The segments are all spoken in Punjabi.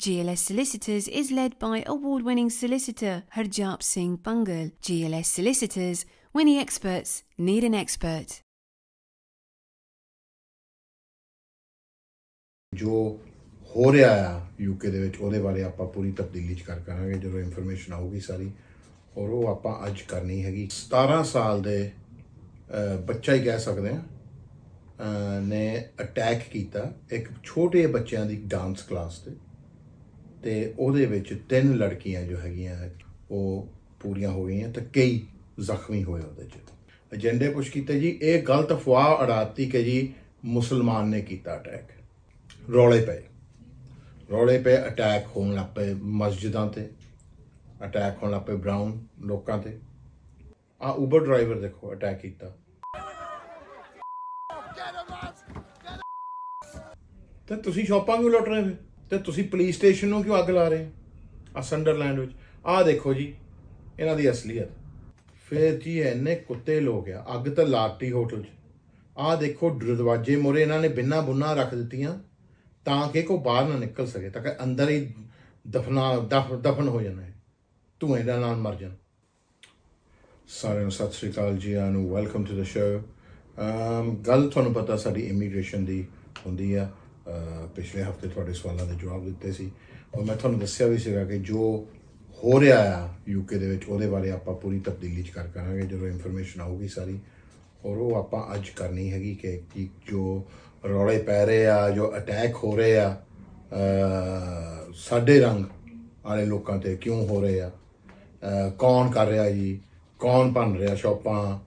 GLS Solicitors is led by award winning solicitor Harjap Singh Pungal. GLS Solicitors, when the experts need an expert. ਜੋ ਹੋ ਰਿਹਾ ਆ ਯੂਕੇ ਦੇ ਵਿੱਚ ਉਹਦੇ ਬਾਰੇ ਆਪਾਂ ਪੂਰੀ ਤਬਦੀਲੀ ਚ ਕਰ ਕਰਾਂਗੇ ਜਦੋਂ ਇਨਫੋਰਮੇਸ਼ਨ ਆਊਗੀ ਸਾਰੀ ਔਰ ਉਹ ਆਪਾਂ ਅੱਜ ਕਰਨੀ ਹੈਗੀ 17 ਸਾਲ ਦੇ ਅਹ, ਬੱਚਾ ਹੀ ਕਹਿ ਸਕਦੇ ਆ ਅਹ, ਨੇ ਅਟੈਕ ਕੀਤਾ ਇੱਕ ਛੋਟੇ ਬੱਚਿਆਂ ਦੀ ਡਾਂਸ ਕਲਾਸ ਤੇ ਤੇ ਉਹਦੇ ਵਿੱਚ ਤਿੰਨ ਲੜਕੀਆਂ ਜੋ ਹੈਗੀਆਂ, ਉਹ ਪੂਰੀਆਂ ਹੋ ਗਈਆਂ ਤੇ ਕਈ ਜ਼ਖਮੀ ਹੋਏ ਉਹਦੇ ਚ। ਏਜੰਡੇ ਪੁਸ਼ ਕੀਤੇ ਜੀ, ਇਹ ਗਲਤ ਅਫਵਾਹ ਅੜਾਤੀ ਕਿ ਜੀ ਮੁਸਲਮਾਨ ਨੇ ਕੀਤਾ ਅਟੈਕ ਰੌਲੇ ਪਏ। ਰੌਲੇ ਪਏ ਅਟੈਕ ਹੋਣ ਲੱਗ ਪਏ ਮਸਜਿਦਾਂ ਤੇ ਅਟੈਕ ਹੋਣ ਲੱਗ ਪਏ ਬ੍ਰਾਊਨ ਲੋਕਾਂ ਤੇ। ਆ ਉਬਰ ਡਰਾਈਵਰ ਦੇਖੋ ਅਟੈਕ ਕੀਤਾ। ਤੇ ਤੁਸੀਂ ਸ਼ਾਪਾਂ ਕਿਉਂ ਲੁੱਟ ਰਹੇ ਹੋ। ਤੇ ਤੁਸੀਂ ਪੁਲਿਸ ਸਟੇਸ਼ਨ ਨੂੰ ਕਿਉਂ ਅੱਗ ਲਾ ਰਹੇ ਹੋ? ਆ ਸੰਡਰਲੈਂਡ ਵਿੱਚ। ਆਹ ਦੇਖੋ ਜੀ, ਇਹਨਾਂ ਦੀ ਅਸਲੀਅਤ। ਫਿਰ ਜੀ ਇੰਨੇ ਕੁੱਤੇ ਲੋਕ ਆ, ਅੱਗ ਤਾਂ ਲਾਤੀ ਹੋਟਲ 'ਚ। ਆਹ ਦੇਖੋ ਦਰਵਾਜ਼ੇ ਮੋਰੇ ਇਹਨਾਂ ਨੇ ਬਿੰਨਾ ਬੁੰਨਾ ਰੱਖ ਦਿੱਤੀਆਂ, ਤਾਂ ਕਿ ਕੋ ਬਾਹਰ ਨਾ ਨਿਕਲ ਸਕੇ, ਤਾਂ ਕਿ ਅੰਦਰ ਹੀ ਦਫਨਾ, ਦਫ- ਦਫਨ ਹੋ ਜਾਣਾ ਹੈ। ਧੂਏ ਦਾ ਨਾਲ ਮਰ ਜਾਣ। ਸਾਰਿਆਂ ਨੂੰ ਸਤਿ ਸ੍ਰੀ ਅਕਾਲ ਜੀ ਆਨੂੰ ਵੈਲਕਮ ਟੂ ਦ ਸ਼ੋ ਗੱਲ ਤੁਹਾਨੂੰ ਪਤਾ ਸਾਡੀ ਇਮੀਗ੍ਰੇਸ਼ਨ ਦੀ ਹੁੰਦੀ ਆ। ਪਿਛਲੇ ਹਫ਼ਤੇ ਤੁਹਾਡੇ ਸਵਾਲਾਂ ਦੇ ਜਵਾਬ ਦਿੱਤੇ ਸੀ। ਔਰ ਮੈਂ ਤੁਹਾਨੂੰ ਦੱਸਿਆ ਵੀ ਸੀਗਾ ਕਿ ਜੋ ਹੋ ਰਿਹਾ ਆ ਯੂਕੇ ਦੇ ਵਿੱਚ, ਉਹਦੇ ਬਾਰੇ ਆਪਾਂ ਪੂਰੀ ਤਬਦੀਲੀ ਚ ਕਰ ਕਰਾਂਗੇ ਜਦੋਂ ਇਨਫੋਰਮੇਸ਼ਨ ਆਊਗੀ ਸਾਰੀ। ਔਰ ਉਹ ਆਪਾਂ ਅੱਜ ਕਰਨੀ ਹੈਗੀ ਕਿ ਕਿ ਜੋ ਰੌਲੇ ਪੈ ਰਹੇ ਆ, ਜੋ ਅਟੈਕ ਹੋ ਰਹੇ ਆ ਸਾਡੇ ਰੰਗ ਵਾਲੇ ਲੋਕਾਂ ਤੇ ਕਿਉਂ ਹੋ ਰਹੇ ਆ? ਕੌਣ ਕਰ ਰਿਹਾ ਜੀ? ਕੌਣ ਭੰਨ ਰਿਹਾ ਸ਼ਾਪਾਂ?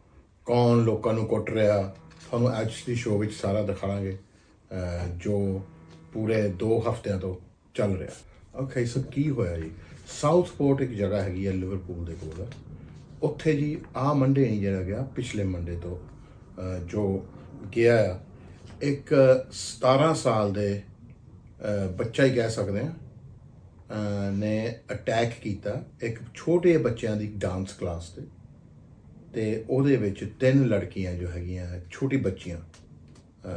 ਕੌਣ ਲੋਕਾਂ ਨੂੰ ਕੁੱਟ ਰਿਹਾ? ਤੁਹਾਨੂੰ ਅੱਜ ਦੀ ਸ਼ੋਅ ਵਿੱਚ ਸਾਰਾ ਦਿਖਾਵਾਂਗੇ ਜੋ ਪੂਰੇ 2 ਹਫ਼ਤਿਆਂ ਤੋਂ ਚੱਲ ਰਿਹਾ। ਓਕੇ ਸੋ ਕੀ ਹੋਇਆ ਜੀ? ਸਾਊਥ ਪੋਰਟ ਇੱਕ ਜਗ੍ਹਾ ਹੈਗੀ ਹੈ ਲਿਵਰਪੂਲ ਦੇ ਕੋਲ। ਉੱਥੇ ਜੀ ਆ ਮੰਡੇ ਨਹੀਂ ਜਿਹੜਾ ਗਿਆ, ਪਿਛਲੇ ਮੰਡੇ ਤੋਂ ਜੋ ਗਿਆ ਆ। ਇੱਕ 17 ਸਾਲ ਦੇ ਬੱਚਾ ਹੀ ਕਹਿ ਸਕਦੇ ਆ ਨੇ ਅਟੈਕ ਕੀਤਾ। ਇੱਕ ਛੋਟੇ ਬੱਚਿਆਂ ਦੀ ਡਾਂਸ ਕਲਾਸ ਤੇ। ਤੇ ਉਹਦੇ ਵਿੱਚ ਤਿੰਨ ਲੜਕੀਆਂ ਜੋ ਹੈਗੀਆਂ, ਛੋਟੀ ਬੱਚੀਆਂ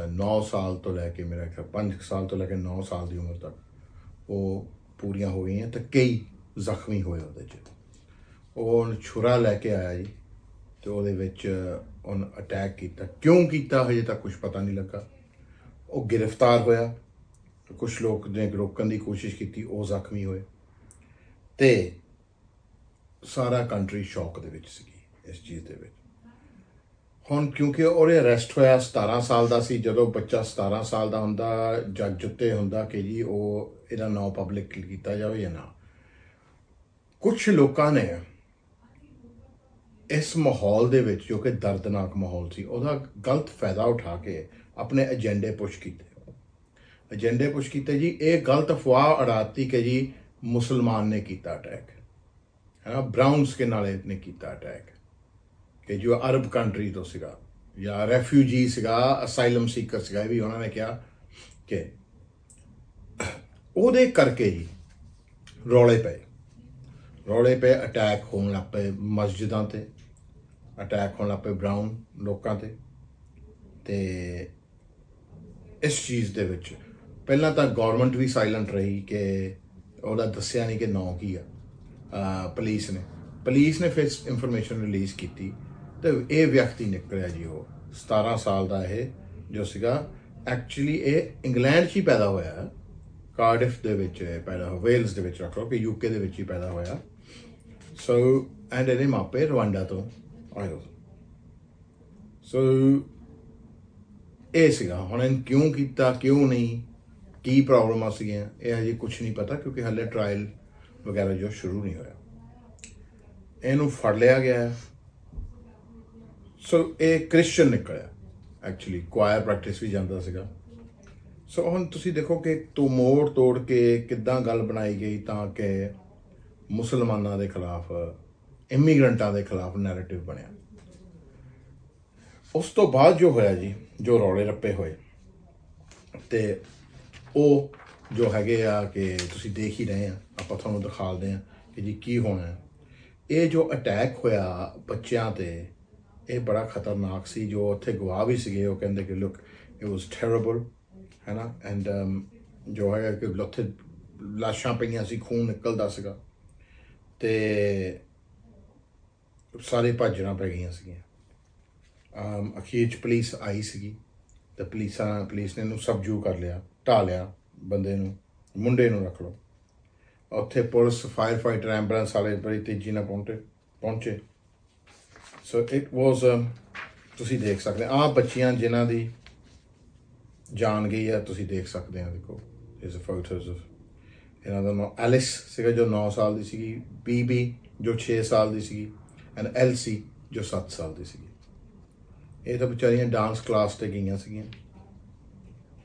9 ਸਾਲ ਤੋਂ ਲੈ ਕੇ ਮੇਰਾ ਖਿਆਲ 5 ਸਾਲ ਤੋਂ ਲੈ ਕੇ 9 ਸਾਲ ਦੀ ਉਮਰ ਤੱਕ ਉਹ ਪੂਰੀਆਂ ਹੋ ਗਈਆਂ ਤੇ ਕਈ ਜ਼ਖਮੀ ਹੋਏ ਉਹਦੇ ਚ। ਉਹ ਛੁਰਾ ਲੈ ਕੇ ਆਇਆ ਜੀ ਤੇ ਉਹਦੇ ਵਿੱਚ ਉਹਨ ਅਟੈਕ ਕੀਤਾ। ਕਿਉਂ ਕੀਤਾ ਹਜੇ ਤੱਕ ਕੁਝ ਪਤਾ ਨਹੀਂ ਲੱਗਾ। ਉਹ ਗ੍ਰਿਫਤਾਰ ਹੋਇਆ। ਕੁਝ ਲੋਕ ਨੇ ਰੋਕਣ ਦੀ ਕੋਸ਼ਿਸ਼ ਕੀਤੀ, ਉਹ ਜ਼ਖਮੀ ਹੋਏ। ਤੇ ਸਾਰਾ ਕੰਟਰੀ ਸ਼ੌਕ ਦੇ ਵਿੱਚ ਸੀਗੀ ਇਸ ਚੀਜ਼ ਦੇ ਵਿੱਚ। ਹੁਣ ਕਿਉਂਕਿ ਉਹਦੇ ਅਰੈਸਟ ਹੋਇਆ 17 ਸਾਲ ਦਾ ਸੀ, ਜਦੋਂ ਬੱਚਾ 17 ਸਾਲ ਦਾ ਹੁੰਦਾ, ਜੱਜ ਉੱਤੇ ਹੁੰਦਾ ਕਿ ਜੀ ਉਹ ਇਹਦਾ ਨਾਂ ਪਬਲਿਕ ਕੀਤਾ ਜਾਵੇ ਜਾਂ ਨਾ। ਕੁਝ ਲੋਕਾਂ ਨੇ ਇਸ ਮਾਹੌਲ ਦੇ ਵਿੱਚ, ਜੋ ਕਿ ਦਰਦਨਾਕ ਮਾਹੌਲ ਸੀ, ਉਹਦਾ ਗਲਤ ਫਾਇਦਾ ਉਠਾ ਕੇ ਆਪਣੇ ਏਜੰਡੇ ਪੁਸ਼ ਕੀਤੇ। ਏਜੰਡੇ ਪੁਸ਼ ਕੀਤੇ ਜੀ, ਇਹ ਗਲਤ ਅਫਵਾਹ ਅੜਾਤੀ ਕਿ ਜੀ ਮੁਸਲਮਾਨ ਨੇ ਕੀਤਾ ਅਟੈਕ ਹੈ ਨਾ ਬ੍ਰਾਊਨ ਸਕਿਨ ਵਾਲੇ ਨੇ ਕੀਤਾ ਅਟੈਕ ਕਿ ਜੋ ਅਰਬ ਕੰਟਰੀ ਤੋਂ ਸੀਗਾ, ਜਾਂ ਰੈਫਿਊਜੀ ਸੀਗਾ, ਅਸਾਈਲਮ ਸੀਕਰ ਸੀਗਾ, ਇਹ ਵੀ ਉਹਨਾਂ ਨੇ ਕਿਹਾ ਕਿ ਉਹਦੇ ਕਰਕੇ ਜੀ ਰੌਲੇ ਪਏ। ਰੌਲੇ ਪਏ ਅਟੈਕ ਹੋਣ ਲੱਗ ਪਏ ਮਸਜਿਦਾਂ ਤੇ ਅਟੈਕ ਹੋਣ ਲੱਗ ਪਏ ਬ੍ਰਾਊਨ ਲੋਕਾਂ ਤੇ। ਤੇ ਇਸ ਚੀਜ਼ ਦੇ ਵਿੱਚ ਪਹਿਲਾਂ ਤਾਂ ਗਵਰਨਮੈਂਟ ਵੀ ਸਾਇਲੈਂਟ ਰਹੀ ਕਿ ਉਹਦਾ ਦੱਸਿਆ ਨਹੀਂ ਕਿ ਨਾਂ ਕੀ ਆ। ਅਹ ਪੁਲਿਸ ਨੇ ਪੁਲਿਸ ਨੇ ਫਿਰ ਇਨਫੋਰਮੇਸ਼ਨ ਰਿਲੀਜ਼ ਕੀਤੀ। ਤੇ ਇਹ ਵਿਅਕਤੀ ਨਿਕਲਿਆ ਜੀ ਉਹ। 17 ਸਾਲ ਦਾ ਇਹ ਜੋ ਸੀਗਾ ਐਕਚੁਅਲੀ ਇਹ ਇੰਗਲੈਂਡ 'ਚ ਹੀ ਪੈਦਾ ਹੋਇਆ ਕਾਰਡਿਫ ਦੇ ਵਿੱਚ ਪੈਦਾ ਹੋਇਆ ਵੇਲਸ ਦੇ ਵਿੱਚ ਰੱਖ ਲਓ ਕਿ ਯੂਕੇ ਦੇ ਵਿੱਚ ਹੀ ਪੈਦਾ ਹੋਇਆ। ਸੋ ਐਂਡ ਇਹਦੇ ਮਾਪੇ ਰਵਾਂਡਾ ਤੋਂ ਆਏ ਹੋ। ਸੋ ਇਹ ਸੀਗਾ। ਹੁਣ ਇਹਨ ਕਿਉਂ ਕੀਤਾ, ਕਿਉਂ ਨਹੀਂ, ਕੀ ਪ੍ਰੋਬਲਮਾਂ ਸੀਗੀਆਂ, ਇਹ ਹਜੇ ਕੁਝ ਨਹੀਂ ਪਤਾ ਕਿਉਂਕਿ ਹਲੇ ਟ੍ਰਾਇਲ ਵਗੈਰਾ ਜੋ ਸ਼ੁਰੂ ਨਹੀਂ ਹੋਇਆ। ਇਹਨੂੰ ਫੜ ਲਿਆ ਗਿਆ ਸੋ ਇਹ ਕ੍ਰਿਸਚੀਅਨ ਨਿਕਲਿਆ। ਐਕਚੁਅਲੀ ਕੁਆਇਰ ਪ੍ਰੈਕਟਿਸ ਵੀ ਜਾਂਦਾ ਸੀਗਾ। ਸੋ ਹੁਣ ਤੁਸੀਂ ਦੇਖੋ ਕਿ ਤੂੰ ਮੋੜ ਤੋੜ ਕੇ ਕਿੱਦਾਂ ਗੱਲ ਬਣਾਈ ਗਈ ਤਾਂ ਕਿ ਮੁਸਲਮਾਨਾਂ ਦੇ ਖਿਲਾਫ ਇਮੀਗ੍ਰੈਂਟਾਂ ਦੇ ਖਿਲਾਫ ਨੈਰੇਟਿਵ ਬਣਿਆ। ਉਸ ਤੋਂ ਬਾਅਦ ਜੋ ਹੋਇਆ ਜੀ, ਜੋ ਰੌਲੇ ਰੱਪੇ ਹੋਏ, ਤੇ ਉਹ ਜੋ ਹੈਗੇ ਆ ਕਿ ਤੁਸੀਂ ਦੇਖ ਹੀ ਰਹੇ ਆ, ਆਪਾਂ ਤੁਹਾਨੂੰ ਦਿਖਾਲਦੇ ਆ ਕਿ ਜੀ ਕੀ ਹੋਣਾ। ਇਹ ਜੋ ਅਟੈਕ ਹੋਇਆ ਬੱਚਿਆਂ ਤੇ ਇਹ ਬੜਾ ਖਤਰਨਾਕ ਸੀ, ਜੋ ਉੱਥੇ ਗਵਾਹ ਵੀ ਸੀਗੇ, ਉਹ ਕਹਿੰਦੇ ਕਿ ਲੁੱਕ ਇਟ ਵਾਸ ਟੈਰੇਬਲ ਹੈ ਨਾ ਐਂਡ ਜੋ ਹੈ ਕਿ ਉੱਥੇ ਲਾਸ਼ਾਂ ਪਈਆਂ ਸੀ, ਖੂਨ ਨਿਕਲਦਾ ਸੀਗਾ। ਤੇ ਸਾਰੇ ਭੱਜਣਾ ਪੈ ਗਈਆਂ ਸੀਗੀਆਂ। ਅਮ ਅਖੀਰ ਚ ਪੁਲਿਸ ਆਈ ਸੀਗੀ। ਤੇ ਪੁਲਿਸਾਂ ਪੁਲਿਸ ਨੇ ਇਹਨੂੰ ਸਬਜੂ ਕਰ ਲਿਆ ਢਾ ਲਿਆ ਬੰਦੇ ਨੂੰ, ਮੁੰਡੇ ਨੂੰ ਰੱਖ ਲਓ। ਉੱਥੇ ਪੁਲਿਸ ਫਾਇਰ ਫਾਈਟਰ ਐਂਬੂਲੈਂਸ ਵਾਲੇ ਬੜੀ ਤੇਜ਼ੀ ਨਾਲ ਪਹੁੰਚੇ ਪਹੁੰਚੇ। ਸੋ ਇਟ ਵਾਸ ਤੁਸੀਂ ਦੇਖ ਸਕਦੇ ਆ ਬੱਚੀਆਂ ਜਿਨ੍ਹਾਂ ਦੀ ਜਾਨ ਗਈ ਹੈ ਤੁਸੀਂ ਦੇਖ ਸਕਦੇ ਆ, ਦੇਖੋ ਇਸ ਫੋਟੋਜ਼ ਆਫ ਇਹਨਾਂ ਦਾ ਨਾਮ ਐਲਿਸ ਸੀਗਾ, ਜੋ 9 ਸਾਲ ਦੀ ਸੀਗੀ ਬੀਬੀ ਜੋ 6 ਸਾਲ ਦੀ ਸੀਗੀ ਐਂਡ ਐਲਸੀ, ਜੋ 7 ਸਾਲ ਦੀ ਸੀਗੀ। ਇਹ ਤਾਂ ਵਿਚਾਰੀਆਂ ਡਾਂਸ ਕਲਾਸ ਤੇ ਗਈਆਂ ਸੀਗੀਆਂ।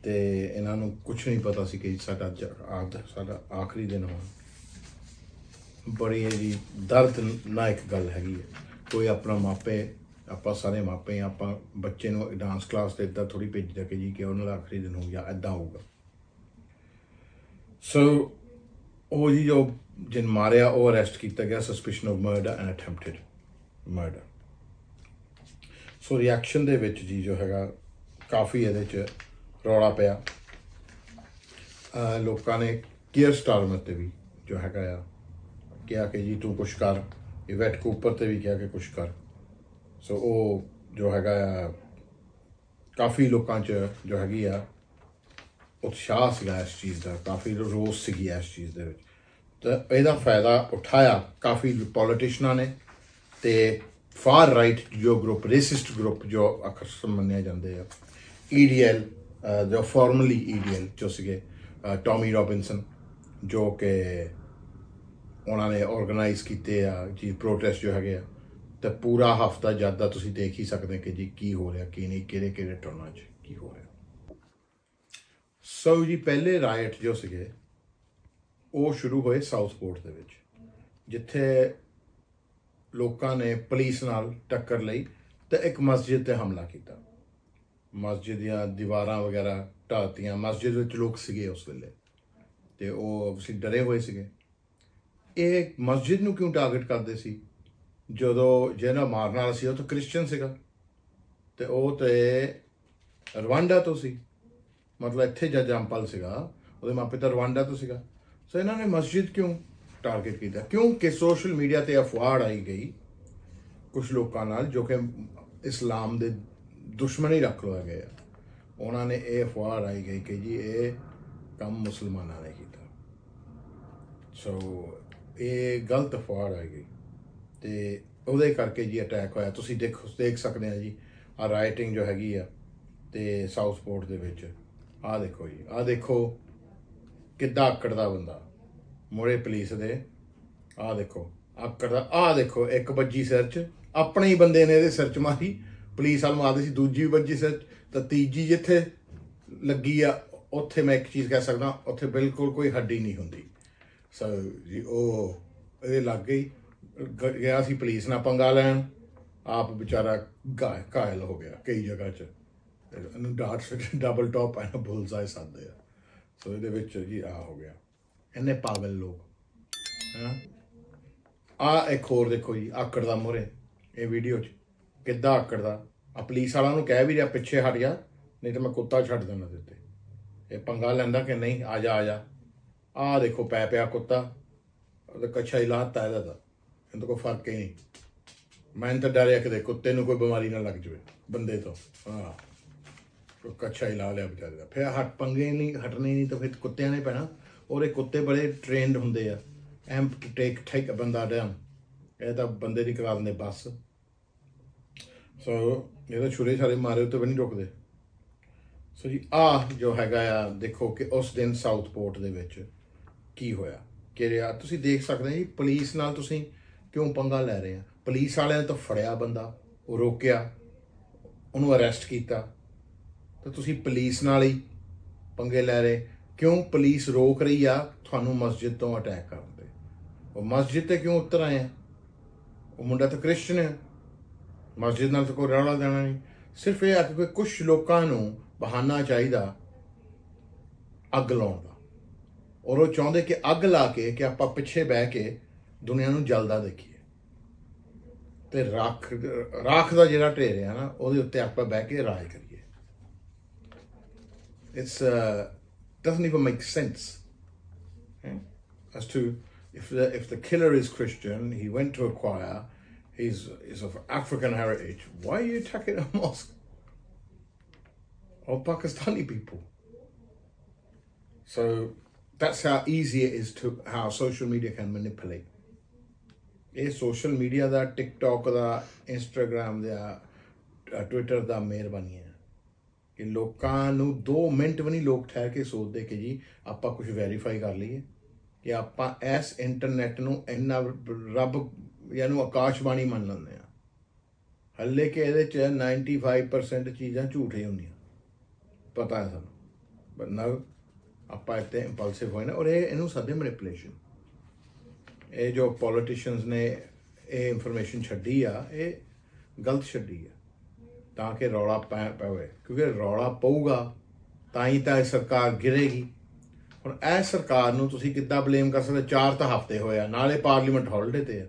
ਤੇ ਇਹਨਾਂ ਨੂੰ ਕੁਝ ਨਹੀਂ ਪਤਾ ਸੀ ਕਿ ਸਾਡਾ ਅੱਜ ਆਦ, ਸਾਡਾ ਆਖਰੀ ਦਿਨ ਹੋਣਾ। ਬੜੀ ਇਹਦੀ ਦਰਦਨਾਇਕ ਗੱਲ ਹੈਗੀ ਹੈ ਕੋਈ ਆਪਣਾ ਮਾਪੇ, ਆਪਾਂ ਸਾਰੇ ਮਾਪੇ ਆਪਾਂ ਬੱਚੇ ਨੂੰ ਡਾਂਸ ਕਲਾਸ ਤੇ ਇਦਾਂ ਥੋੜੀ ਭੇਜਦਾ ਕਿ ਜੀ ਕਿ ਉਹਨਾਂ ਦਾ ਆਖਰੀ ਦਿਨ ਹੋ ਗਿਆ ਐਦਾਂ ਹੋਊਗਾ। ਸੋ ਉਹ ਜੀ ਜੋ ਜਿਨ ਮਾਰਿਆ, ਉਹ ਅਰੈਸਟ ਕੀਤਾ ਗਿਆ suspicion of murder and attempted murder so reaction ਦੇ ਵਿੱਚ ਜੀ ਜੋ ਹੈਗਾ, ਕਾਫੀ ਇਹਦੇ ਚ ਰੌਲਾ ਪਿਆ। ਲੋਕਾਂ ਨੇ ਕੇਅਰ ਸਟਾਰਮਰ ਤੇ ਵੀ ਜੋ ਹੈਗਾ ਆ, ਕਿਹਾ ਕਿ ਜੀ ਤੂੰ ਕੁਛ ਕਰ। ਇਵੈਟ ਕੂਪਰ ਤੇ ਵੀ ਕਿਹਾ ਕਿ ਕੁਛ ਕਰ ਸੋ ਉਹ ਜੋ ਹੈਗਾ ਆ ਕਾਫੀ ਲੋਕਾਂ 'ਚ ਜੋ ਹੈਗੀ ਆ ਉਤਸ਼ਾਹ ਸੀਗਾ ਇਸ ਚੀਜ਼ ਦਾ ਕਾਫੀ ਰੋਸ ਸੀਗੀ ਇਸ ਚੀਜ਼ ਦੇ ਵਿੱਚ ਤਾਂ ਇਹਦਾ ਫਾਇਦਾ ਉਠਾਇਆ ਕਾਫੀ ਪੋਲੀਟੀਸ਼ੀਅਨਾਂ ਨੇ ਤੇ ਫਾਰ ਰਾਈਟ ਜੋ ਗਰੁੱਪ ਰੇਸਿਸਟ ਗਰੁੱਪ ਜੋ ਅਕਸਰ ਮੰਨੇ ਜਾਂਦੇ ਆ ਈਡੀਐਲ ਜੋ ਫਾਰਮਲੀ ਈਡੀਐਲ ਜੋ ਸੀਗੇ ਅਹ ਟੌਮੀ ਰੋਬਿਨਸਨ ਜੋ ਕਿ ਉਹਨਾਂ ਨੇ ਆਰਗੇਨਾਈਜ਼ ਕੀਤੇ ਆ, ਜੀ ਪ੍ਰੋਟੈਸਟ ਜੋ ਹੈਗੇ ਆ, ਤਾਂ ਪੂਰਾ ਹਫਤਾ ਜ਼ਿਆਦਾ ਤੁਸੀਂ ਦੇਖ ਹੀ ਸਕਦੇ ਕਿ ਜੀ ਕੀ ਹੋ ਰਿਹਾ, ਕੀ ਨਹੀਂ, ਕਿਹੜੇ ਕਿਹੜੇ ਟੋਨਾਂ 'ਚ ਕੀ ਹੋ ਰਿਹਾ। ਸੋ ਜੀ ਪਹਿਲੇ ਰਾਇਟ ਜੋ ਸੀਗੇ, ਉਹ ਸ਼ੁਰੂ ਹੋਏ ਸਾਊਥ ਸਾਊਥਪੋਰਟ ਦੇ ਵਿੱਚ, ਜਿੱਥੇ ਲੋਕਾਂ ਨੇ ਪੁਲਿਸ ਨਾਲ ਟੱਕਰ ਲਈ ਤੇ ਇੱਕ ਮਸਜਿਦ ਤੇ ਹਮਲਾ ਕੀਤਾ। ਮਸਜਿਦ ਦੀਆਂ ਦੀਵਾਰਾਂ ਵਗੈਰਾ ਢਾਤੀਆਂ ਮਸਜਿਦ ਵਿੱਚ ਲੋਕ ਸੀਗੇ ਉਸ ਵੇਲੇ, ਤੇ ਉਹ ਅਸੀਂ ਡਰੇ ਹੋਏ ਸੀਗੇ। ਇਹ ਮਸਜਿਦ ਨੂੰ ਕਿਉਂ ਟਾਰਗੇਟ ਕਰਦੇ ਸੀ? ਜਦੋਂ ਜਿਹਨਾਂ ਮਾਰਨ ਵਾਲਾ ਸੀ, ਉਹ ਤਾਂ ਕ੍ਰਿਸਚੀਅਨ ਸੀਗਾ। ਤੇ ਉਹ ਤੇ ਰਵਾਂਡਾ ਤੋਂ ਸੀ। ਮਤਲਬ ਇੱਥੇ ਜੱਜ ਅੰਪਲ ਸੀਗਾ। ਉਹਦੇ ਮਾਪੇ ਤਾਂ ਰਵਾਂਡਾ ਤੋਂ ਸੀਗਾ। ਸੋ ਇਹਨਾਂ ਨੇ ਮਸਜਿਦ ਕਿਉਂ ਟਾਰਗੇਟ ਕੀਤਾ? ਕਿਉਂਕਿ ਸੋਸ਼ਲ ਮੀਡੀਆ ਤੇ ਅਫਵਾਹ ਆਈ ਗਈ ਕੁਝ ਲੋਕਾਂ ਨਾਲ, ਜੋ ਕਿ ਇਸਲਾਮ ਦੇ ਦੁਸ਼ਮਣ ਹੀ ਰੱਖ ਲੋ ਹੈਗੇ ਆ। ਉਹਨਾਂ ਨੇ ਇਹ ਅਫਵਾਹ ਆਈ ਗਈ ਕਿ ਜੀ ਇਹ ਕੰਮ ਮੁਸਲਮਾਨਾਂ ਨੇ ਕੀਤਾ। ਸੋ ਇਹ ਗਲਤ ਅਫਵਾਹ ਹੈਗੀ ਗਈ। ਤੇ ਉਹਦੇ ਕਰਕੇ ਜੀ ਅਟੈਕ ਹੋਇਆ। ਤੁਸੀਂ ਦੇਖ ਦੇਖ ਸਕਦੇ ਆ ਜੀ ਆ ਰਾਈਟਿੰਗ ਜੋ ਹੈਗੀ ਆ ਤੇ ਸਾਊਥਪੋਰਟ ਦੇ ਵਿੱਚ। ਆ ਦੇਖੋ ਜੀ ਆ ਦੇਖੋ ਕਿੱਦਾਂ ਆਕੜਦਾ ਬੰਦਾ। ਮੋਰੇ ਪੁਲਿਸ ਦੇ ਆ ਦੇਖੋ ਆਕੜਦਾ ਆ ਦੇਖੋ, ਇੱਕ ਵੱਜੀ ਸਿਰ 'ਚ। ਆਪਣੇ ਹੀ ਬੰਦੇ ਨੇ ਇਹਦੇ ਸਿਰ 'ਚ ਮਾਰੀ। ਪੁਲਿਸ ਵਾਲ ਮਾਰਦੇ ਸੀ, ਦੂਜੀ ਵੀ ਵੱਜੀ ਸਿਰ 'ਚ। ਤਾਂ ਤੀਜੀ ਜਿੱਥੇ ਲੱਗੀ ਆ, ਉੱਥੇ ਮੈਂ ਇੱਕ ਚੀਜ਼ ਕਹਿ ਸਕਦਾ, ਉੱਥੇ ਬਿਲਕੁਲ ਕੋਈ ਹੱਡੀ ਨਹੀਂ ਹੁੰਦੀ। ਸੋ ਜੀ, ਉਹ ਇਹਦੇ ਲੱਗ ਗਈ। ਗਿਆ ਸੀ ਪੁਲਿਸ ਨਾਲ ਪੰਗਾ ਲੈਣ। ਆਪ ਵਿਚਾਰਾ ਘਾਇਲ ਹੋ ਗਿਆ ਕਈ ਜਗ੍ਹਾ 'ਚ। ਇਹਨੂੰ dot double top and bullseye ਸਾਦੇ ਆ। ਸੋ ਇਹਦੇ ਵਿੱਚ ਜੀ ਆ ਹੋ ਗਿਆ। ਇਹਨੇ ਪਾਗਲ ਲੋਕ। ਹਾਂ? ਆ ਇੱਕ ਹੋਰ ਦੇਖੋ ਜੀ, ਆਕੜ ਦਾ ਮੋਰੇ ਇਹ ਵੀਡੀਓ 'ਚ ਕਿੱਦਾਂ ਆਕੜਦਾ ਆ ਪੁਲਿਸ ਵਾਲਾ ਨੂੰ ਕਹਿ ਵੀ ਰਿਹਾ, ਪਿੱਛੇ ਹਟ ਜਾ, ਨਹੀਂ ਤਾਂ ਮੈਂ ਕੁੱਤਾ ਛੱਡ ਦੇਣਾ ਤੇ। ਉੱਤੇ ਇਹ ਪੰਗਾ ਲੈਂਦਾ ਕਿ ਨਹੀਂ? ਆ ਜਾ ਆ ਜਾ। ਆ ਦੇਖੋ ਪੈ ਪਿਆ ਕੁੱਤਾ। ਉਹਦਾ ਕੱਛਾ ਹੀ ਲਾਤਾ ਇਹਦਾ ਤਾਂ। ਇਹਦਾ ਕੋਈ ਫ਼ਰਕ ਹੀ ਨਹੀਂ। ਮੈਂ ਤਾਂ ਡਰਿਆ ਕਿ ਕੁੱਤੇ ਨੂੰ ਕੋਈ ਬਿਮਾਰੀ ਨਾ ਲੱਗ ਜਾਵੇ, ਬੰਦੇ ਤੋਂ। ਹਾਂ। ਕੋਈ ਕੱਛਾ ਹੀ ਲਾ ਲਿਆ ਵਿਚਾਰੇ ਦਾ। ਫਿਰ ਹਟ ਪੰਗੇ ਨਹੀਂ, ਹਟਣੇ ਨਹੀਂ ਤਾਂ ਫਿਰ ਕੁੱਤਿਆਂ ਨੇ ਪੈਣਾ। ਔਰ ਇਹ ਕੁੱਤੇ ਬੜੇ ਟ੍ਰੇਨਡ ਹੁੰਦੇ ਆ। ਐਮ ਟੂ ਟੇਕ ਟੇਕ ਬੰਦਾ ਡੈਮ ਇਹ ਤਾਂ ਬੰਦੇ ਦੀ ਕਰਾ ਦਿੰਦੇ ਬਸ। ਸੋ ਇਹ ਛੁਰੇ ਛਾਰੇ ਮਾਰੇ ਉੱਤੇ ਵੀ ਨਹੀਂ ਰੁਕਦੇ। ਸੋ ਜੀ ਆ ਜੋ ਹੈਗਾ ਆ, ਦੇਖੋ ਕਿ ਉਸ ਦਿਨ ਸਾਊਥ ਪੋਰਟ ਦੇ ਵਿੱਚ ਕੀ ਹੋਇਆ? ਕਿ ਰਿਹਾ? ਤੁਸੀਂ ਦੇਖ ਸਕਦੇ ਹੋ ਜੀ ਪੁਲਿਸ ਨਾਲ ਤੁਸੀਂ ਕਿਉਂ ਪੰਗਾ ਲੈ ਰਹੇ ਆ? ਪੁਲਿਸ ਵਾਲਿਆਂ ਨੇ ਤਾਂ ਫੜਿਆ ਬੰਦਾ, ਉਹ ਰੋਕਿਆ, ਉਹਨੂੰ ਅਰੈਸਟ ਕੀਤਾ। ਤਾਂ ਤੁਸੀਂ ਪੁਲਿਸ ਨਾਲ ਹੀ ਪੰਗੇ ਲੈ ਰਹੇ। ਕਿਉਂ ਪੁਲਿਸ ਰੋਕ ਰਹੀ ਆ? ਤੁਹਾਨੂੰ ਮਸਜਿਦ ਤੋਂ ਅਟੈਕ ਕਰਨ 'ਤੇ। ਉਹ ਮਸਜਿਦ ਤੇ ਕਿਉਂ ਉਤਰ ਆਏ ਆ? ਉਹ ਮੁੰਡਾ ਤਾਂ ਕ੍ਰਿਸਚਨ ਹੈ ਮਸਜਿਦ ਨਾਲ ਤਾਂ ਕੋਈ ਰੌਲਾ ਦੇਣਾ ਨਹੀਂ। ਸਿਰਫ ਇਹ ਆ ਕਿ ਕੁਝ ਲੋਕਾਂ ਨੂੰ ਬਹਾਨਾ ਚਾਹੀਦਾ ਅੱਗ ਲਾਉਣ ਦਾ। ਔਰ ਉਹ ਚਾਹੁੰਦੇ ਕਿ ਅੱਗ ਲਾ ਕੇ ਕਿ ਆਪਾਂ ਪਿੱਛੇ ਬਹਿ ਕੇ ਦੁਨੀਆ ਨੂੰ ਜਲਦਾ ਦੇਖੀਏ ਤੇ ਰਾਖ ਰਾਖ ਦਾ ਜਿਹੜਾ ਢੇਰ ਹੈ ਨਾ ਉਹਦੇ ਉੱਤੇ ਆਪਾਂ ਬਹਿ ਕੇ ਰਾਜ ਕਰੀਏ it's doesn't even make sense as to if the if the killer is Christian, he went to a choir, he's is of African heritage. Why are you attacking a mosque? Of Pakistani people. So that's how easy it is to, how social media can manipulate. ਇਹ ਸੋਸ਼ਲ ਮੀਡੀਆ ਦਾ ਟਿਕਟੌਕ ਦਾ ਇੰਸਟਾਗ੍ਰam ਦਾ ਟਵਿੱਟਰ ਦਾ ਮਿਹਰਬਾਨੀ ਹੈ। ਕਿ ਲੋਕਾਂ ਨੂੰ 2 ਮਿੰਟ ਵੀ ਨਹੀਂ ਲੋਕ ਠਹਿਰ ਕੇ ਸੋਚਦੇ ਕਿ ਜੀ ਆਪਾਂ ਕੁਝ ਵੈਰੀਫਾਈ ਕਰ ਲਈਏ। ਕਿ ਆਪਾਂ ਇਸ ਇੰਟਰਨੈਟ ਨੂੰ ਇੰਨਾ ਰੱਬ ਜਾਂ ਨੂੰ ਆਕਾਸ਼ਬਾਣੀ ਮੰਨ ਲੈਂਦੇ ਆ ਹੱਲੇ ਕਿ ਇਹਦੇ ਚ 95% ਚੀਜ਼ਾਂ ਝੂਠੇ ਹੁੰਦੀਆਂ। ਪਤਾ ਹੈ ਸਾਨੂੰ। ਬਟ ਨਾ ਆਪਾਂ ਇੱਥੇ ਇੰਪਲਸਿਵ ਹੋਏ ਨੇ ਔਰ ਇਹ ਇਹਨੂੰ ਸਾਡੇ ਮੈਨੀਪੂਲੇਸ਼ਨ ਇਹ ਜੋ ਪੋਲੀਟੀਸ਼ੀਅਨਸ ਨੇ ਇਹ ਇਨਫੋਰਮੇਸ਼ਨ ਛੱਡੀ ਆ, ਇਹ ਗਲਤ ਛੱਡੀ ਆ, ਤਾਂ ਕਿ ਰੌਲਾ ਪੈ ਪਵੇ ਕਿਉਂਕਿ ਰੌਲਾ ਪਊਗਾ, ਤਾਂ ਹੀ ਤਾਂ ਇਹ ਸਰਕਾਰ ਗਿਰੇਗੀ। ਹੁਣ ਇਹ ਸਰਕਾਰ ਨੂੰ ਤੁਸੀਂ ਕਿੱਦਾਂ ਬਲੇਮ ਕਰ ਸਕਦੇ? ਚਾਰ ਤਾਂ ਹਫ਼ਤੇ ਹੋਇਆ ਨਾਲੇ ਪਾਰਲੀਮੈਂਟ ਹੌਲਡੇ ਤੇ ਆ।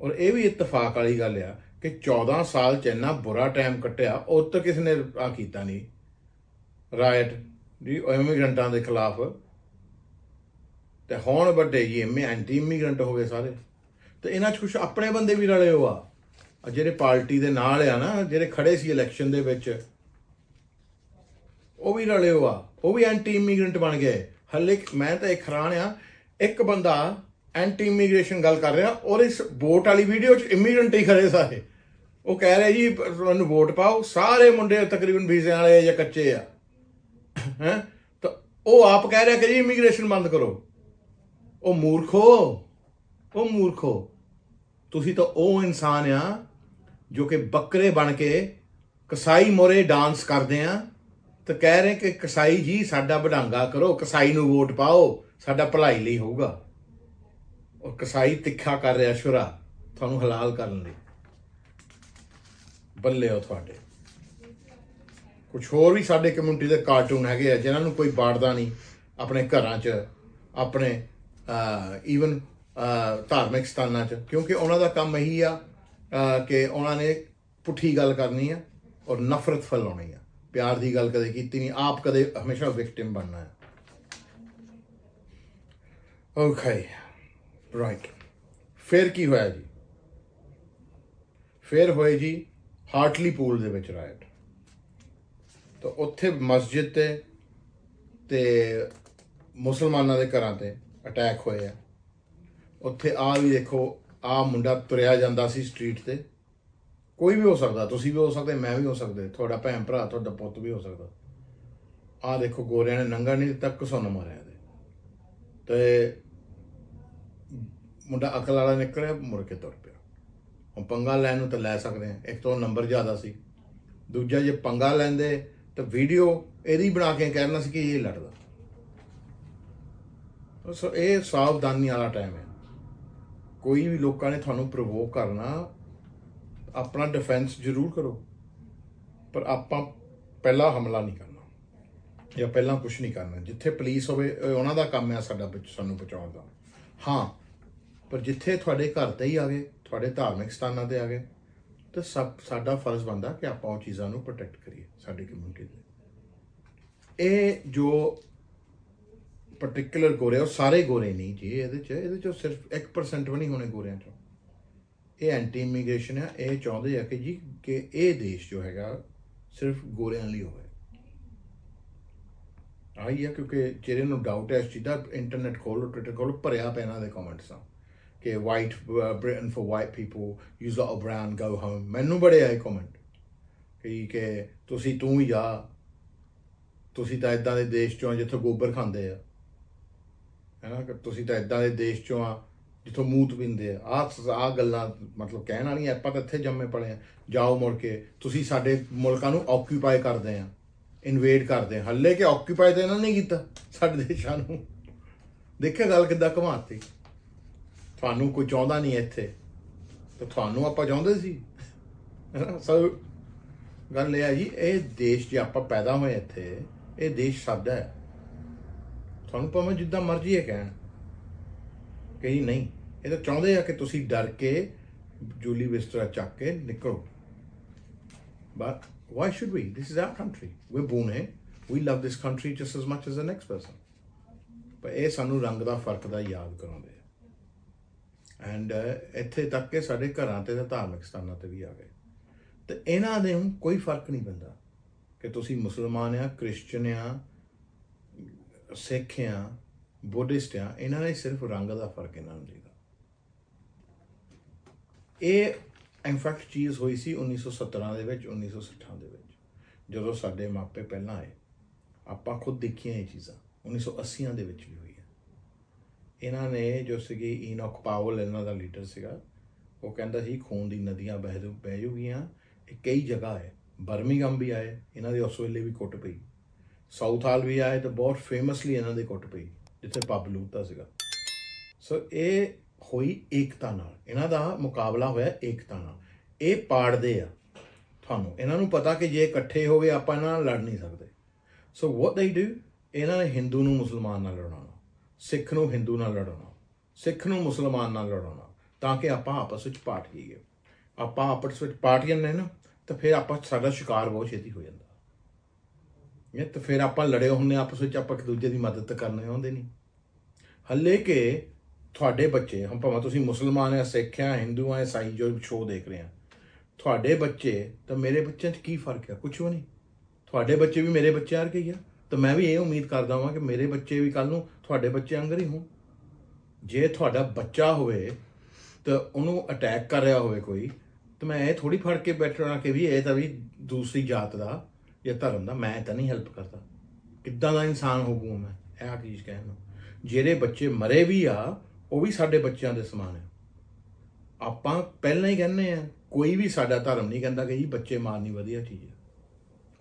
ਔਰ ਇਹ ਵੀ ਇਤਫਾਕ ਵਾਲੀ ਗੱਲ ਆ ਕਿ 14 ਸਾਲ ਚ ਇੰਨਾ ਬੁਰਾ ਟਾਈਮ ਕੱਟਿਆ ਉਹ ਤਾਂ ਕਿਸੇ ਨੇ ਆ ਕੀਤਾ ਨਹੀਂ। ਰਾਇਟ ਜੀ ਇਮੀਗ੍ਰੈਂਟਾਂ ਦੇ ਖਿਲਾਫ। ਤੇ ਹੁਣ ਵੱਡੇ ਜੀ ਐਮਏ ਐਂਟੀ ਇਮੀਗ੍ਰੈਂਟ ਹੋ ਗਏ ਸਾਰੇ। ਤੇ ਇਹਨਾਂ ਚ ਕੁਝ ਆਪਣੇ ਬੰਦੇ ਵੀ ਰਲੇ ਹੋ ਆ ਜਿਹੜੇ ਪਾਰਟੀ ਦੇ ਨਾਲ ਆ ਨਾ, ਜਿਹੜੇ ਖੜੇ ਸੀ ਇਲੈਕਸ਼ਨ ਦੇ ਵਿੱਚ, ਉਹ ਵੀ ਰਲੇ ਹੋ ਆ ਉਹ ਵੀ ਐਂਟੀ ਇਮੀਗ੍ਰੈਂਟ ਬਣ ਗਏ। ਹੱਲੇ ਮੈਂ ਤਾਂ ਇੱਕ ਹੈਰਾਨ ਆ, ਇੱਕ ਬੰਦਾ ਐਂਟੀ ਇਮੀਗ੍ਰੇਸ਼ਨ ਗੱਲ ਕਰ ਰਿਹਾ, ਔਰ ਇਸ ਵੋਟ ਵਾਲੀ ਵੀਡੀਓ 'ਚ ਇਮੀਗ੍ਰੈਂਟ ਹੀ ਖੜੇ ਸਾਰੇ। ਉਹ ਕਹਿ ਰਿਹਾ ਜੀ, ਤੁਹਾਨੂੰ ਵੋਟ ਪਾਓ। ਸਾਰੇ ਮੁੰਡੇ ਤਕਰੀਬਨ ਵੀਜ਼ੇ ਵਾਲੇ ਜਾਂ ਕੱਚੇ ਆ। ਹੈ? ਤਾਂ ਉਹ ਆਪ ਕਹਿ ਰਿਹਾ ਕਿ ਜੀ ਇਮੀਗ੍ਰੇਸ਼ਨ ਬੰਦ ਕਰੋ। ਉਹ ਮੂਰਖੋ। ਉਹ ਮੂਰਖੋ। ਤੁਸੀਂ ਤਾਂ ਉਹ ਇਨਸਾਨ ਆ ਜੋ ਕਿ ਬੱਕਰੇ ਬਣ ਕੇ ਕਸਾਈ ਮੋਰੇ ਡਾਂਸ ਕਰਦੇ ਆ ਤਾਂ ਕਹਿ ਰਹੇ ਕਿ ਕਸਾਈ ਜੀ ਸਾਡਾ ਵਡਾਂਗਾ ਕਰੋ, ਕਸਾਈ ਨੂੰ ਵੋਟ ਪਾਓ, ਸਾਡਾ ਭਲਾਈ ਲਈ ਹੋਊਗਾ। ਔਰ ਕਸਾਈ ਤਿੱਖਾ ਕਰ ਰਿਹਾ ਸ਼ੁਰਾ। ਤੁਹਾਨੂੰ ਹਲਾਲ ਕਰਨ ਲਈ। ਬੱਲੇ ਹੋ ਤੁਹਾਡੇ। ਕੁਝ ਹੋਰ ਵੀ ਸਾਡੇ ਕਮਿਊਨਿਟੀ ਦੇ ਕਾਰਟੂਨ ਹੈਗੇ ਆ, ਜਿਨ੍ਹਾਂ ਨੂੰ ਕੋਈ ਬਾੜਦਾ ਨਹੀਂ ਆਪਣੇ ਘਰਾਂ 'ਚ, ਆਪਣੇ ਈਵਨ ਧਾਰਮਿਕ ਸਥਾਨਾਂ 'ਚ। ਕਿਉਂਕਿ ਉਹਨਾਂ ਦਾ ਕੰਮ ਇਹੀ ਆ ਕਿ ਉਹਨਾਂ ਨੇ ਪੁੱਠੀ ਗੱਲ ਕਰਨੀ ਆ ਔਰ ਨਫ਼ਰਤ ਫੈਲਾਉਣੀ ਆ। ਪਿਆਰ ਦੀ ਗੱਲ ਕਦੇ ਕੀਤੀ ਨਹੀਂ, ਆਪ ਕਦੇ ਹਮੇਸ਼ਾ ਵਿਕਟਿਮ ਬਣਨਾ ਹੈ ਓਕੇ ਰਾਈਟ ਫਿਰ ਕੀ ਹੋਇਆ ਜੀ? ਫਿਰ ਹੋਏ ਜੀ ਹਾਰਟਲੀ ਪੂਲ ਦੇ ਵਿੱਚ ਰਾਇਟ ਤਾਂ ਉੱਥੇ ਮਸਜਿਦ ਤੇ ਤੇ ਮੁਸਲਮਾਨਾਂ ਦੇ ਘਰਾਂ ਤੇ ਅਟੈਕ ਹੋਏ ਆ। ਉੱਥੇ ਆ ਵੀ ਦੇਖੋ ਆ ਮੁੰਡਾ ਤੁਰਿਆ ਜਾਂਦਾ ਸੀ ਸਟਰੀਟ ਤੇ। ਕੋਈ ਵੀ ਹੋ ਸਕਦਾ, ਤੁਸੀਂ ਵੀ ਹੋ ਸਕਦੇ, ਮੈਂ ਵੀ ਹੋ ਸਕਦੇ, ਤੁਹਾਡਾ ਭੈਣ ਭਰਾ, ਤੁਹਾਡਾ ਪੁੱਤ ਵੀ ਹੋ ਸਕਦਾ। ਆ ਦੇਖੋ, ਗੋਰਿਆਂ ਨੇ ਨੰਗਾ ਨਹੀਂ ਦਿੱਤਾ ਘਸੁੰਨ ਮਾਰਿਆ ਇਹਦੇ। ਤੇ ਮੁੰਡਾ ਅਕਲ ਵਾਲਾ ਨਿਕਲਿਆ, ਮੁੜ ਕੇ ਤੁਰ ਪਿਆ। ਹੁਣ ਪੰਗਾ ਲੈਣ ਨੂੰ ਤਾਂ ਲੈ ਸਕਦੇ ਆ। ਇੱਕ ਤੋਂ ਨੰਬਰ ਜ਼ਿਆਦਾ ਸੀ। ਦੂਜਾ, ਜੇ ਪੰਗਾ ਲੈਂਦੇ ਤਾਂ ਵੀਡੀਓ ਇਹਦੀ ਬਣਾ ਕੇ ਕਹਿਣਾ ਸੀ ਕਿ ਇਹ ਲੜਦਾ। ਸੋ ਇਹ ਸਾਵਧਾਨੀ ਵਾਲਾ ਟਾਈਮ ਹੈ। ਕੋਈ ਵੀ ਲੋਕਾਂ ਨੇ ਤੁਹਾਨੂੰ ਪ੍ਰੋਵੋਕ ਕਰਨਾ, ਆਪਣਾ ਡਿਫੈਂਸ ਜ਼ਰੂਰ ਕਰੋ। ਪਰ ਆਪਾਂ ਪਹਿਲਾ ਹਮਲਾ ਨਹੀਂ ਕਰਨਾ, ਜਾਂ ਪਹਿਲਾਂ ਕੁਝ ਨਹੀਂ ਕਰਨਾ। ਜਿੱਥੇ ਪੁਲਿਸ ਹੋਵੇ ਉਹਨਾਂ ਦਾ ਕੰਮ ਹੈ ਸਾਡਾ ਵਿੱਚ ਸਾਨੂੰ ਬਚਾਉਣ ਦਾ। ਹਾਂ, ਪਰ ਜਿੱਥੇ ਤੁਹਾਡੇ ਘਰ ਤੇ ਹੀ ਆ ਗਏ, ਤੁਹਾਡੇ ਧਾਰਮਿਕ ਸਥਾਨਾਂ ਤੇ ਆ ਗਏ ਤਾਂ ਸਭ, ਸਾਡਾ ਫਰਜ਼ ਬਣਦਾ ਕਿ ਆਪਾਂ ਉਹ ਚੀਜ਼ਾਂ ਨੂੰ ਪ੍ਰੋਟੈਕਟ ਕਰੀਏ ਸਾਡੀ ਕਮਿਊਨਿਟੀ ਦੇ ਇਹ ਜੋ ਪਾਰਟਿਕੂਲਰ ਗੋਰੇ ਉਹ ਸਾਰੇ ਗੋਰੇ ਨਹੀਂ ਜੀ, ਇਹਦੇ ਚ ਇਹਦੇ ਚ ਸਿਰਫ 1% ਵੀ ਨਹੀਂ ਹੋਣੇ ਗੋਰਿਆਂ ਚੋਂ। ਇਹ ਐਂਟੀ ਇਮੀਗ੍ਰੇਸ਼ਨ ਹੈ ਇਹ ਚਾਹੁੰਦੇ ਆ ਕਿ ਜੀ, ਕਿ ਇਹ ਦੇਸ਼ ਜੋ ਹੈਗਾ ਸਿਰਫ ਗੋਰਿਆਂ ਲਈ ਹੋਵੇ। ਆਈ ਆ, ਕਿਉਂਕਿ ਜਿਹੜੇ ਨੂੰ ਡਾਊਟ ਹੈ ਇਸ ਚੀਜ਼ ਦਾ ਇੰਟਰਨੈਟ ਖੋਲੋ ਟਵਿੱਟਰ ਖੋਲੋ ਭਰਿਆ ਪਿਆ ਇਹਨਾਂ ਦੇ ਕਮੈਂਟਸ ਆ। ਕਿ white Britain for white people use a brand go home ਮੈਨੂੰ ਬੜੇ ਆਏ ਕਮੈਂਟ ਕਿ ਕਿ ਤੁਸੀਂ ਤੂੰ ਹੀ ਜਾ ਤੁਸੀਂ ਤਾਂ ਇਦਾਂ ਦੇ ਦੇਸ਼ ਚੋਂ ਜਿੱਥੋਂ ਗੋਬਰ ਖਾਂਦੇ ਆ ਹੈਨਾ ਕਿ ਤੁਸੀਂ ਤਾਂ ਇਦਾਂ ਦੇ ਦੇਸ਼ ਚੋਂ ਆ ਜਿੱਥੋਂ ਮੂਤ ਪਿੰਦੇ ਆ ਆਹ ਆ ਗੱਲਾਂ ਮਤਲਬ ਕਹਿਣ ਵਾਲੀਆਂ ਆਪਾਂ ਤਾਂ ਇੱਥੇ ਜੰਮੇ ਪੜੇ ਆ ਜਾਓ ਮੁੜ ਕੇ ਤੁਸੀਂ ਸਾਡੇ ਮੁਲਕਾਂ ਨੂੰ ਆਕਿਊਪਾਈ ਕਰਦੇ ਆ ਇਨਵੇਡ ਕਰਦੇ ਆ ਹੱਲੇ ਕਿ ਆਕਿਊਪਾਈ ਤਾਂ ਇਹਨਾਂ ਨੇ ਕੀਤਾ ਸਾਡੇ ਦੇਸ਼ਾਂ ਨੂੰ ਦੇਖਿਆ ਗੱਲ ਕਿੱਦਾਂ ਘਮਾਤੀ ਤੁਹਾਨੂੰ ਕੋਈ ਚਾਹੁੰਦਾ ਨਹੀਂ ਇੱਥੇ। ਤਾਂ ਤੁਹਾਨੂੰ ਆਪਾਂ ਚਾਹੁੰਦੇ ਸੀ। ਸੋ ਗੱਲ ਇਹ ਆ ਜੀ, ਇਹ ਦੇਸ਼ ਜੇ ਆਪਾਂ ਪੈਦਾ ਹੋਏ ਇੱਥੇ, ਇਹ ਦੇਸ਼ ਸਾਡਾ ਹੈ। ਤੁਹਾਨੂੰ ਭਾਵੇਂ ਜਿੱਦਾਂ ਮਰਜ਼ੀ ਹੈ ਕਹਿਣ। ਕਿ ਨਹੀਂ, ਇਹ ਤਾਂ ਚਾਹੁੰਦੇ ਆ ਕਿ ਤੁਸੀਂ ਡਰ ਕੇ ਜੂਲੀ ਵਿਸਟਰਾ ਚੱਕ ਕੇ ਨਿਕਲੋ। But why should we? This is our country. We're born here. We love this country just as much as the next person. ਪਰ ਇਹ ਸਾਨੂੰ ਰੰਗ ਦਾ ਫ਼ਰਕ ਦਾ ਯਾਦ ਕਰਾਉਂਦੇ ਆ। ਐਂਡ uh, ਇੱਥੇ ਤੱਕ ਕਿ ਸਾਡੇ ਘਰਾਂ ਤੇ ਤੇ ਧਾਰਮਿਕ ਸਥਾਨਾਂ ਤੇ ਵੀ ਆ ਗਏ। ਤੇ ਇਹਨਾਂ ਦੇ ਹੁਣ ਕੋਈ ਫ਼ਰਕ ਨਹੀਂ ਪੈਂਦਾ ਕਿ ਤੁਸੀਂ ਮੁਸਲਮਾਨ ਆ ਕ੍ਰਿਸਚੀਅਨ ਆ, ਸਿੱਖ ਆ ਬੁੱਧਿਸਟ ਆ, ਇਹਨਾਂ ਨੇ ਸਿਰਫ ਰੰਗ ਦਾ ਫ਼ਰਕ ਇਹਨਾਂ ਨੂੰ ਦਿਖਦਾ ਇਹ ਇਨਫੈਕਟ ਚੀਜ਼ ਹੋਈ ਸੀ 1917 ਦੇ ਵਿੱਚ 1960 ਦੇ ਵਿੱਚ। ਜਦੋਂ ਸਾਡੇ ਮਾਪੇ ਪਹਿਲਾਂ ਆਏ, ਆਪਾਂ ਖੁਦ ਦੇਖੀਆਂ ਇਹ ਚੀਜ਼ਾਂ 1980ਆਂ ਦੇ ਵਿੱਚ ਵੀ ਇਹਨਾਂ ਨੇ ਜੋ ਸੀਗੀ ਈਨੋਕ ਪਾਵਲ ਇਹਨਾਂ ਦਾ ਲੀਡਰ ਸੀਗਾ, ਉਹ ਕਹਿੰਦਾ ਸੀ ਖੂਨ ਦੀ ਨਦੀਆਂ ਬਹਿ ਜੂ, ਬਹਿ ਜੂਗੀਆਂ, ਇਹ ਕਈ ਜਗ੍ਹਾ ਹੈ। ਬਰਮਿੰਗਮ ਵੀ ਆਏ, ਇਹਨਾਂ ਦੇ ਉਸ ਵੇਲੇ ਵੀ ਕੁੱਟ ਪਈ। ਸਾਊਥ ਹਾਲ ਵੀ ਆਏ ਤਾਂ ਬਹੁਤ ਫੇਮਸਲੀ ਇਹਨਾਂ ਦੇ ਕੁੱਟ ਪਈ, ਜਿੱਥੇ ਪੱਬ ਲੂਟਦਾ ਸੀਗਾ। ਸੋ ਇਹ ਹੋਈ ਏਕਤਾ ਨਾਲ। ਇਹਨਾਂ ਦਾ ਮੁਕਾਬਲਾ ਹੋਇਆ ਏਕਤਾ ਨਾਲ। ਇਹ ਪਾੜਦੇ ਆ ਤੁਹਾਨੂੰ। ਇਹਨਾਂ ਨੂੰ ਪਤਾ ਕਿ ਜੇ ਇਕੱਠੇ ਹੋਵੇ ਆਪਾਂ ਇਹਨਾਂ ਨਾਲ ਲੜ ਨਹੀਂ ਸਕਦੇ। ਸੋ ਵਾਟ ਦੇ ਡੂ ਇਹਨਾਂ ਨੇ ਹਿੰਦੂ ਨੂੰ ਮੁਸਲਮਾਨ ਨਾਲ ਲੜਾਉਣਾ। ਸਿੱਖ ਨੂੰ ਹਿੰਦੂ ਨਾਲ ਲੜਾਉਣਾ, ਸਿੱਖ ਨੂੰ ਮੁਸਲਮਾਨ ਨਾਲ ਲੜਾਉਣਾ, ਤਾਂ ਕਿ ਆਪਾਂ ਆਪਸ ਵਿੱਚ ਪਾਟ ਜਾਈਏ ਆਪਾਂ ਆਪਸ ਵਿੱਚ ਪਾਟ ਜਾਂਦੇ ਨਾ, ਤਾਂ ਫਿਰ ਆਪਾਂ ਸਾਡਾ ਸ਼ਿਕਾਰ ਬਹੁਤ ਛੇਤੀ ਹੋ ਜਾਂਦਾ। ਇਹ ਤਾਂ ਫਿਰ ਆਪਾਂ ਲੜੇ ਹੁੰਨੇ ਆਪਸ ਵਿੱਚ ਆਪਾਂ ਇੱਕ ਦੂਜੇ ਦੀ ਮਦਦ ਕਰਨੇ ਆਉਂਦੇ ਨਹੀਂ। ਹੱਲੇ ਕਿ ਤੁਹਾਡੇ ਬੱਚੇ ਹਮ ਭਾਵੇਂ ਤੁਸੀਂ ਮੁਸਲਮਾਨ ਆ ਸਿੱਖ ਆ ਹਿੰਦੂ ਆ ਈਸਾਈ ਜੋ ਸ਼ੋਅ ਦੇਖ ਰਹੇ ਆ ਤੁਹਾਡੇ ਬੱਚੇ ਤਾਂ ਮੇਰੇ ਬੱਚਿਆਂ 'ਚ ਕੀ ਫ਼ਰਕ ਹੈ? ਕੁਝ ਵੀ ਨਹੀਂ। ਤੁਹਾਡੇ ਬੱਚੇ ਵੀ ਮੇਰੇ ਬੱਚੇ ਵਰਗੇ ਹੀ ਆ। ਤਾਂ ਮੈਂ ਵੀ ਇਹ ਉਮੀਦ ਕਰਦਾ ਹਾਂ ਕਿ ਮੇਰੇ ਬੱਚੇ ਵੀ ਕੱਲ ਨੂੰ ਤੁਹਾਡੇ ਬੱਚੇ ਵਾਂਗਰ ਹੀ ਹੋਣ। ਜੇ ਤੁਹਾਡਾ ਬੱਚਾ ਹੋਵੇ ਤਾਂ ਉਹਨੂੰ ਅਟੈਕ ਕਰ ਰਿਹਾ ਹੋਵੇ ਕੋਈ, ਤਾਂ ਮੈਂ ਇਹ ਥੋੜੀ ਫੜ ਕੇ ਬੈਠਣਾ ਕਿ ਵੀ ਇਹ ਤਾਂ ਵੀ ਦੂਸਰੀ ਜਾਤ ਦਾ ਜਾਂ ਧਰਮ ਦਾ, ਮੈਂ ਤਾਂ ਨਹੀਂ ਹੈਲਪ ਕਰਦਾ। ਕਿੱਦਾਂ ਦਾ ਇਨਸਾਨ ਹੋਊਗਾ ਮੈਂ? ਇਹ ਆ ਚੀਜ਼ ਕਹਿਣ ਨੂੰ। ਜਿਹੜੇ ਬੱਚੇ ਮਰੇ ਵੀ ਆ, ਉਹ ਵੀ ਸਾਡੇ ਬੱਚਿਆਂ ਦੇ ਸਮਾਨ ਹੈ ਆਪਾਂ ਪਹਿਲਾਂ ਹੀ ਕਹਿੰਦੇ ਆ, ਕੋਈ ਵੀ ਸਾਡਾ ਧਰਮ ਨਹੀਂ ਕਹਿੰਦਾ ਕਿ ਜੀ ਬੱਚੇ ਮਾਰਨੀ ਵਧੀਆ ਚੀਜ਼ ਹੈ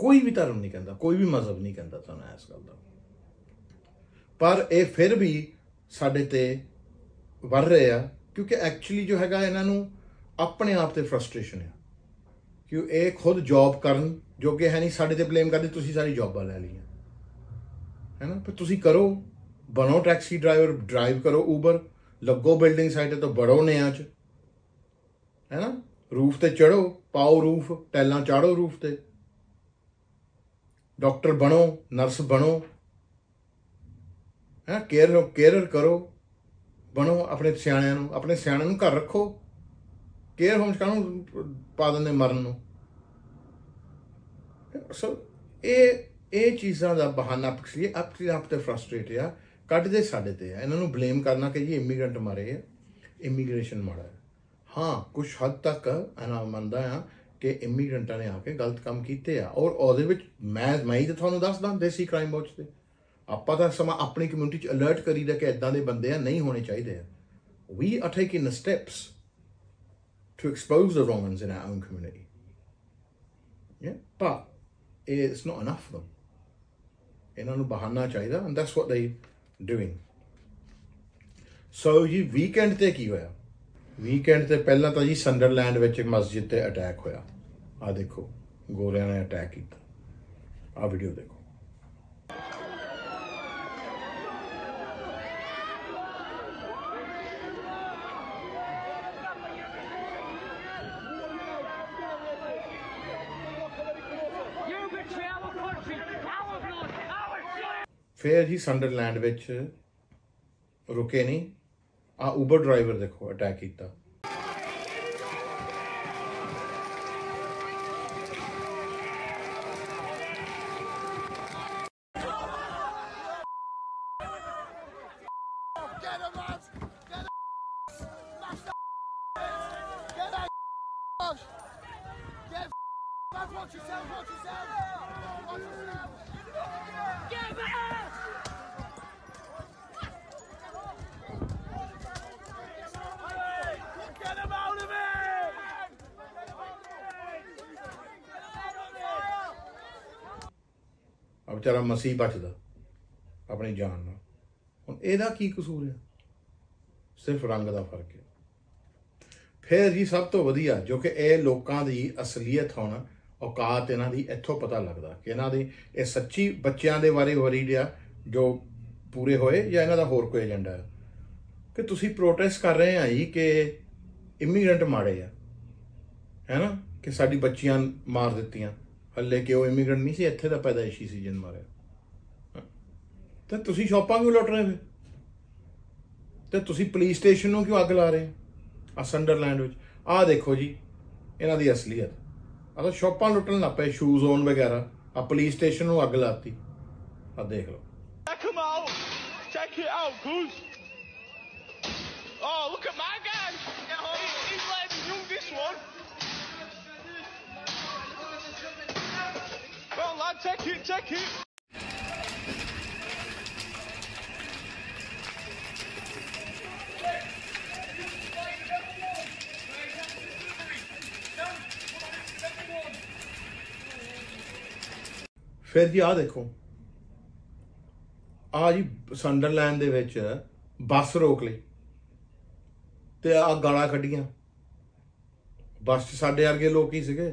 ਕੋਈ ਵੀ ਧਰਮ ਨਹੀਂ ਕਹਿੰਦਾ, ਕੋਈ ਵੀ ਮਜ਼ਹਬ ਨਹੀਂ ਕਹਿੰਦਾ ਤੁਹਾਨੂੰ ਇਸ ਗੱਲ ਦਾ। ਪਰ ਇਹ ਫਿਰ ਵੀ ਸਾਡੇ ਤੇ ਵਰ ਰਹੇ ਆ, ਕਿਉਂਕਿ ਐਕਚੁਅਲੀ ਜੋ ਹੈਗਾ ਇਹਨਾਂ ਨੂੰ ਆਪਣੇ ਆਪ ਤੇ ਫਰਸਟ੍ਰੇਸ਼ਨ ਆ। ਕਿ ਇਹ ਖੁਦ ਜੌਬ ਕਰਨ ਜੋਗੇ ਹੈ ਨਹੀਂ ਸਾਡੇ ਤੇ ਬਲੇਮ ਕਰਦੇ, ਤੁਸੀਂ ਸਾਰੀ ਜੌਬਾਂ ਲੈ ਲਈਆਂ। ਹੈ ਨਾ? ਪਰ ਤੁਸੀਂ ਕਰੋ, ਬਣੋ ਟੈਕਸੀ ਡਰਾਈਵਰ ਡਰਾਈਵ ਕਰੋ ਉਬਰ ਲੱਗੋ ਬਿਲਡਿੰਗ ਸਾਈਟ ਤੇ ਬੜੋ ਨਿਆਂ ਚ ਹੈ ਨਾ? ਰੂਫ ਤੇ ਚੜੋ ਪਾਓ ਰੂਫ, ਟੈਲਾਂ ਚਾੜੋ ਰੂਫ ਤੇ। ਡਾਕਟਰ ਬਣੋ, ਨਰਸ ਬਣੋ। ਹੈ, ਕੇਅਰ ਕੇਅਰ ਕਰੋ। ਬਣੋ ਆਪਣੇ ਸਿਆਣਿਆਂ ਨੂੰ, ਆਪਣੇ ਸਿਆਣਿਆਂ ਨੂੰ ਘਰ ਰੱਖੋ। ਕੇਅਰ ਹੋਮਸ ਕਾਹਨੂੰ ਪਾ ਦਿੰਦੇ ਮਰਨ ਨੂੰ? ਸੋ, ਇਹ ਇਹ ਚੀਜ਼ਾਂ ਦਾ ਬਹਾਨਾ ਪਿਛਲੀ ਆਪਣੇ ਆਪ ਤੇ ਫਰਸਟ੍ਰੇਟ ਆ ਕੱਢਦੇ ਸਾਡੇ ਤੇ ਆ। ਇਹਨਾਂ ਨੂੰ ਬਲੇਮ ਕਰਨਾ ਕਿ ਜੀ ਇਮੀਗ੍ਰੈਂਟ ਮਾਰੇ ਆ ਇਮੀਗ੍ਰੇਸ਼ਨ ਮਾੜਾ ਹਾਂ ਕੁਝ ਹੱਦ ਤੱਕ ਇਹਨਾਂ ਮੰਨਦਾ ਆ ਕਿ ਇਮੀਗ੍ਰੈਂਟਾਂ ਨੇ ਆ ਕੇ ਗਲਤ ਕੰਮ ਕੀਤੇ ਆ ਔਰ ਉਹਦੇ ਵਿੱਚ ਮੈਂ ਮੈਂ ਹੀ ਤਾਂ ਤੁਹਾਨੂੰ ਦੱਸਦਾ ਦੇਸੀ ਕ੍ਰਾਈਮ ਵਾਚ ਤੇ ਆਪਾਂ ਤਾਂ ਸਮਾਂ ਆਪਣੀ ਕਮਿਊਨਿਟੀ ਚ ਅਲਰਟ ਕਰੀਦਾ ਕਿ ਇਦਾਂ ਦੇ ਬੰਦੇ ਆ ਨਹੀਂ ਹੋਣੇ ਚਾਹੀਦੇ ਆ we are taking the steps to expose the wrongs in our own community. Yeah, but it's not enough for them. ਇਹਨਾਂ ਨੂੰ ਬਹਾਨਾ ਚਾਹੀਦਾ and that's what they doing. ਸੋ ਜੀ ਵੀਕਐਂਡ ਤੇ ਕੀ ਹੋਇਆ ਵੀਕਐਂਡ ਤੇ ਪਹਿਲਾਂ ਤਾਂ ਜੀ ਸੰਡਰਲੈਂਡ ਵਿੱਚ ਮਸਜਿਦ ਤੇ ਅਟੈਕ ਹੋਇਆ। ਆ ਦੇਖੋ, ਗੋਰਿਆਂ ਨੇ ਅਟੈਕ ਕੀਤਾ। ਆ ਵੀਡੀਓ ਦੇਖੋ। You ਫਿਰ ਜੀ ਸੰਡਰਲੈਂਡ ਵਿੱਚ ਰੁਕੇ ਨਹੀਂ ਆ ਉਬਰ ਡਰਾਈਵਰ ਦੇਖੋ ਅਟੈਕ ਕੀਤਾ Get him, lads! Get him! Smash the Get that Get lads, watch yourself, watch yourself! Watch yourself! Give it! Get him out of it! ਆ ਵਿਚਾਰਾ ਮਸੀਹ ਬਚਦਾ, ਆਪਣੀ ਜਾਨ ਨਾਲ। ਹੁਣ ਇਹਦਾ ਕੀ ਕਸੂਰ ਹੈ ਸਿਰਫ ਰੰਗ ਦਾ ਫ਼ਰਕ ਹੈ ਫਿਰ ਜੀ ਸਭ ਤੋਂ ਵਧੀਆ, ਜੋ ਕਿ ਇਹ ਲੋਕਾਂ ਦੀ ਅਸਲੀਅਤ ਹੋਣ, ਔਕਾਤ ਇਹਨਾਂ ਦੀ ਇੱਥੋਂ ਪਤਾ ਲੱਗਦਾ ਕਿ ਇਹਨਾਂ ਦੀ, ਇਹ ਸੱਚੀ ਬੱਚਿਆਂ ਦੇ ਬਾਰੇ ਹੋ ਰਹੀ ਆ, ਜੋ ਪੂਰੇ ਹੋਏ, ਜਾਂ ਇਹਨਾਂ ਦਾ ਹੋਰ ਕੋਈ ਏਜੰਡਾ ਹੈ ਕਿ ਤੁਸੀਂ ਪ੍ਰੋਟੈਸਟ ਕਰ ਰਹੇ ਆ ਜੀ ਕਿ ਇਮੀਗ੍ਰੈਂਟ ਮਾੜੇ ਆ। ਹੈ ਨਾ ਕਿ ਸਾਡੀ ਬੱਚੀਆਂ ਮਾਰ ਦਿੱਤੀਆਂ। ਹੱਲੇ ਕਿ ਉਹ ਇਮੀਗ੍ਰੈਂਟ ਨਹੀਂ ਸੀ, ਇੱਥੇ ਦਾ ਪੈਦਾਇਸ਼ੀ ਸੀ ਜਨ ਮਾਰਿਆ। ਤਾਂ ਤੁਸੀਂ ਸ਼ਾਪਾਂ ਕਿਉਂ ਲੁੱਟ ਰਹੇ ਹੋ ਤੇ ਤੁਸੀਂ ਪੁਲਿਸ ਸਟੇਸ਼ਨ ਨੂੰ ਕਿਉਂ ਅੱਗ ਲਾ ਰਹੇ ਆ ਸੰਡਰਲੈਂਡ ਵਿੱਚ ਆਹ ਦੇਖੋ ਜੀ ਇਹਨਾਂ ਦੀ ਅਸਲੀਅਤ ਆਹ ਤਾਂ ਸ਼ਾਪਾਂ ਲੁੱਟਣ ਲੱਗ ਪਏ ਸ਼ੂਜ਼ ਔਨ ਵਗੈਰਾ ਆ ਪੁਲਿਸ ਸਟੇਸ਼ਨ ਨੂੰ ਅੱਗ ਲਾਤੀ ਆ ਦੇਖ ਲਓ Check him out. Check it out, Goose. Oh, look at my guy. He's letting me this one. Well, lad, check it, check it. ਫਿਰ ਜੀ ਆਹ ਦੇਖੋ। ਆ ਜੀ ਸੰਡਰਲੈਂਡ ਦੇ ਵਿੱਚ ਬੱਸ ਰੋਕ ਲਈ। ਤੇ ਆ ਗਾਲਾਂ ਕੱਢੀਆਂ। ਬੱਸ 'ਚ ਸਾਡੇ ਵਰਗੇ ਲੋਕ ਹੀ ਸੀਗੇ,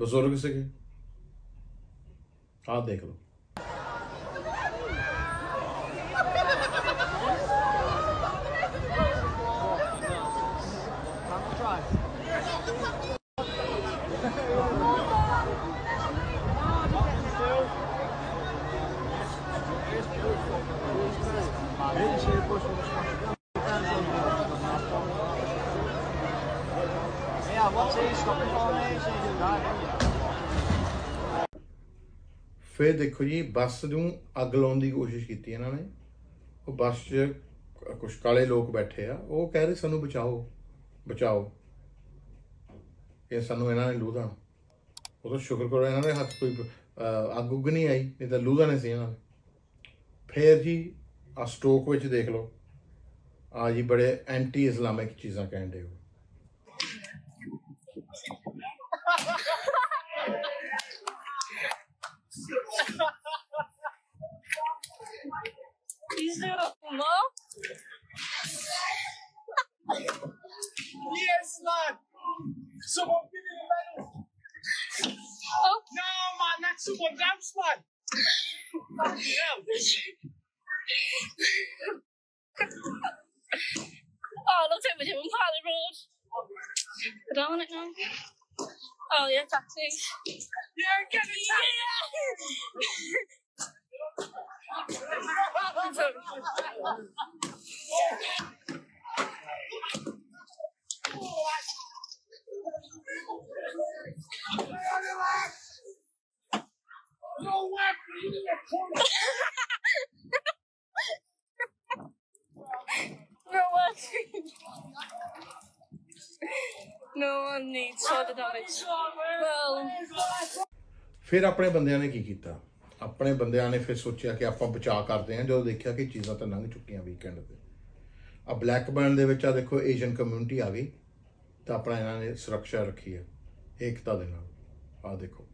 ਬਜ਼ੁਰਗ ਸੀਗੇ। ਆਹ ਦੇਖ ਲਓ Yeah, what's he stopping for me? She's right. ਫਿਰ ਦੇਖੋ ਜੀ, ਬੱਸ ਨੂੰ ਅੱਗ ਲਾਉਣ ਦੀ ਕੋਸ਼ਿਸ਼ ਕੀਤੀ ਇਹਨਾਂ ਨੇ। ਉਹ ਬੱਸ 'ਚ ਕੁਝ ਕਾਲੇ ਲੋਕ ਬੈਠੇ ਆ। ਉਹ ਕਹਿ ਰਹੇ, ਸਾਨੂੰ ਬਚਾਓ ਬਚਾਓ। ਇਹ ਸਾਨੂੰ ਇਹਨਾਂ ਨੇ ਲੂ ਦੇਣਾ। ਉਹ ਤਾਂ ਸ਼ੁਕਰ ਕਰੋ ਇਹਨਾਂ ਦੇ ਹੱਥ ਕੋਈ ਅੱਗ ਉੱਗ ਨਹੀਂ ਆਈ, ਨਹੀਂ ਤਾਂ ਲੂ ਦੇਣੇ ਸੀ ਇਹਨਾਂ ਨੇ। ਫਿਰ ਜੀ ਆ ਸਟੋਕ ਵਿੱਚ ਦੇਖ ਲਓ। ਆ ਜੀ, ਬੜੇ ਐਂਟੀ ਇਸਲਾਮਿਕ ਚੀਜ਼ਾਂ ਕਹਿੰਦੇ ਹੋ। They're gonna yeah. ਫਿਰ ਆਪਣੇ ਬੰਦਿਆਂ ਨੇ ਕੀ ਕੀਤਾ ਆਪਣੇ ਬੰਦਿਆਂ ਨੇ ਫਿਰ ਸੋਚਿਆ ਕਿ ਆਪਾਂ ਬਚਾਅ ਕਰਦੇ ਹਾਂ ਜਦੋਂ ਦੇਖਿਆ ਕਿ ਚੀਜ਼ਾਂ ਤਾਂ ਲੰਘ ਚੁੱਕੀਆਂ ਵੀਕਐਂਡ ਤੇ ਆ ਬਲੈਕ ਬਰਨ ਦੇ ਵਿੱਚ ਆ ਦੇਖੋ ਏਸ਼ੀਅਨ ਕਮਿਊਨਿਟੀ ਆ ਗਈ ਤਾਂ ਆਪਣਾ ਇਹਨਾਂ ਨੇ ਸੁਰੱਖਿਆ ਰੱਖੀ ਹੈ ਏਕਤਾ ਦੇ ਨਾਲ ਆ ਦੇਖੋ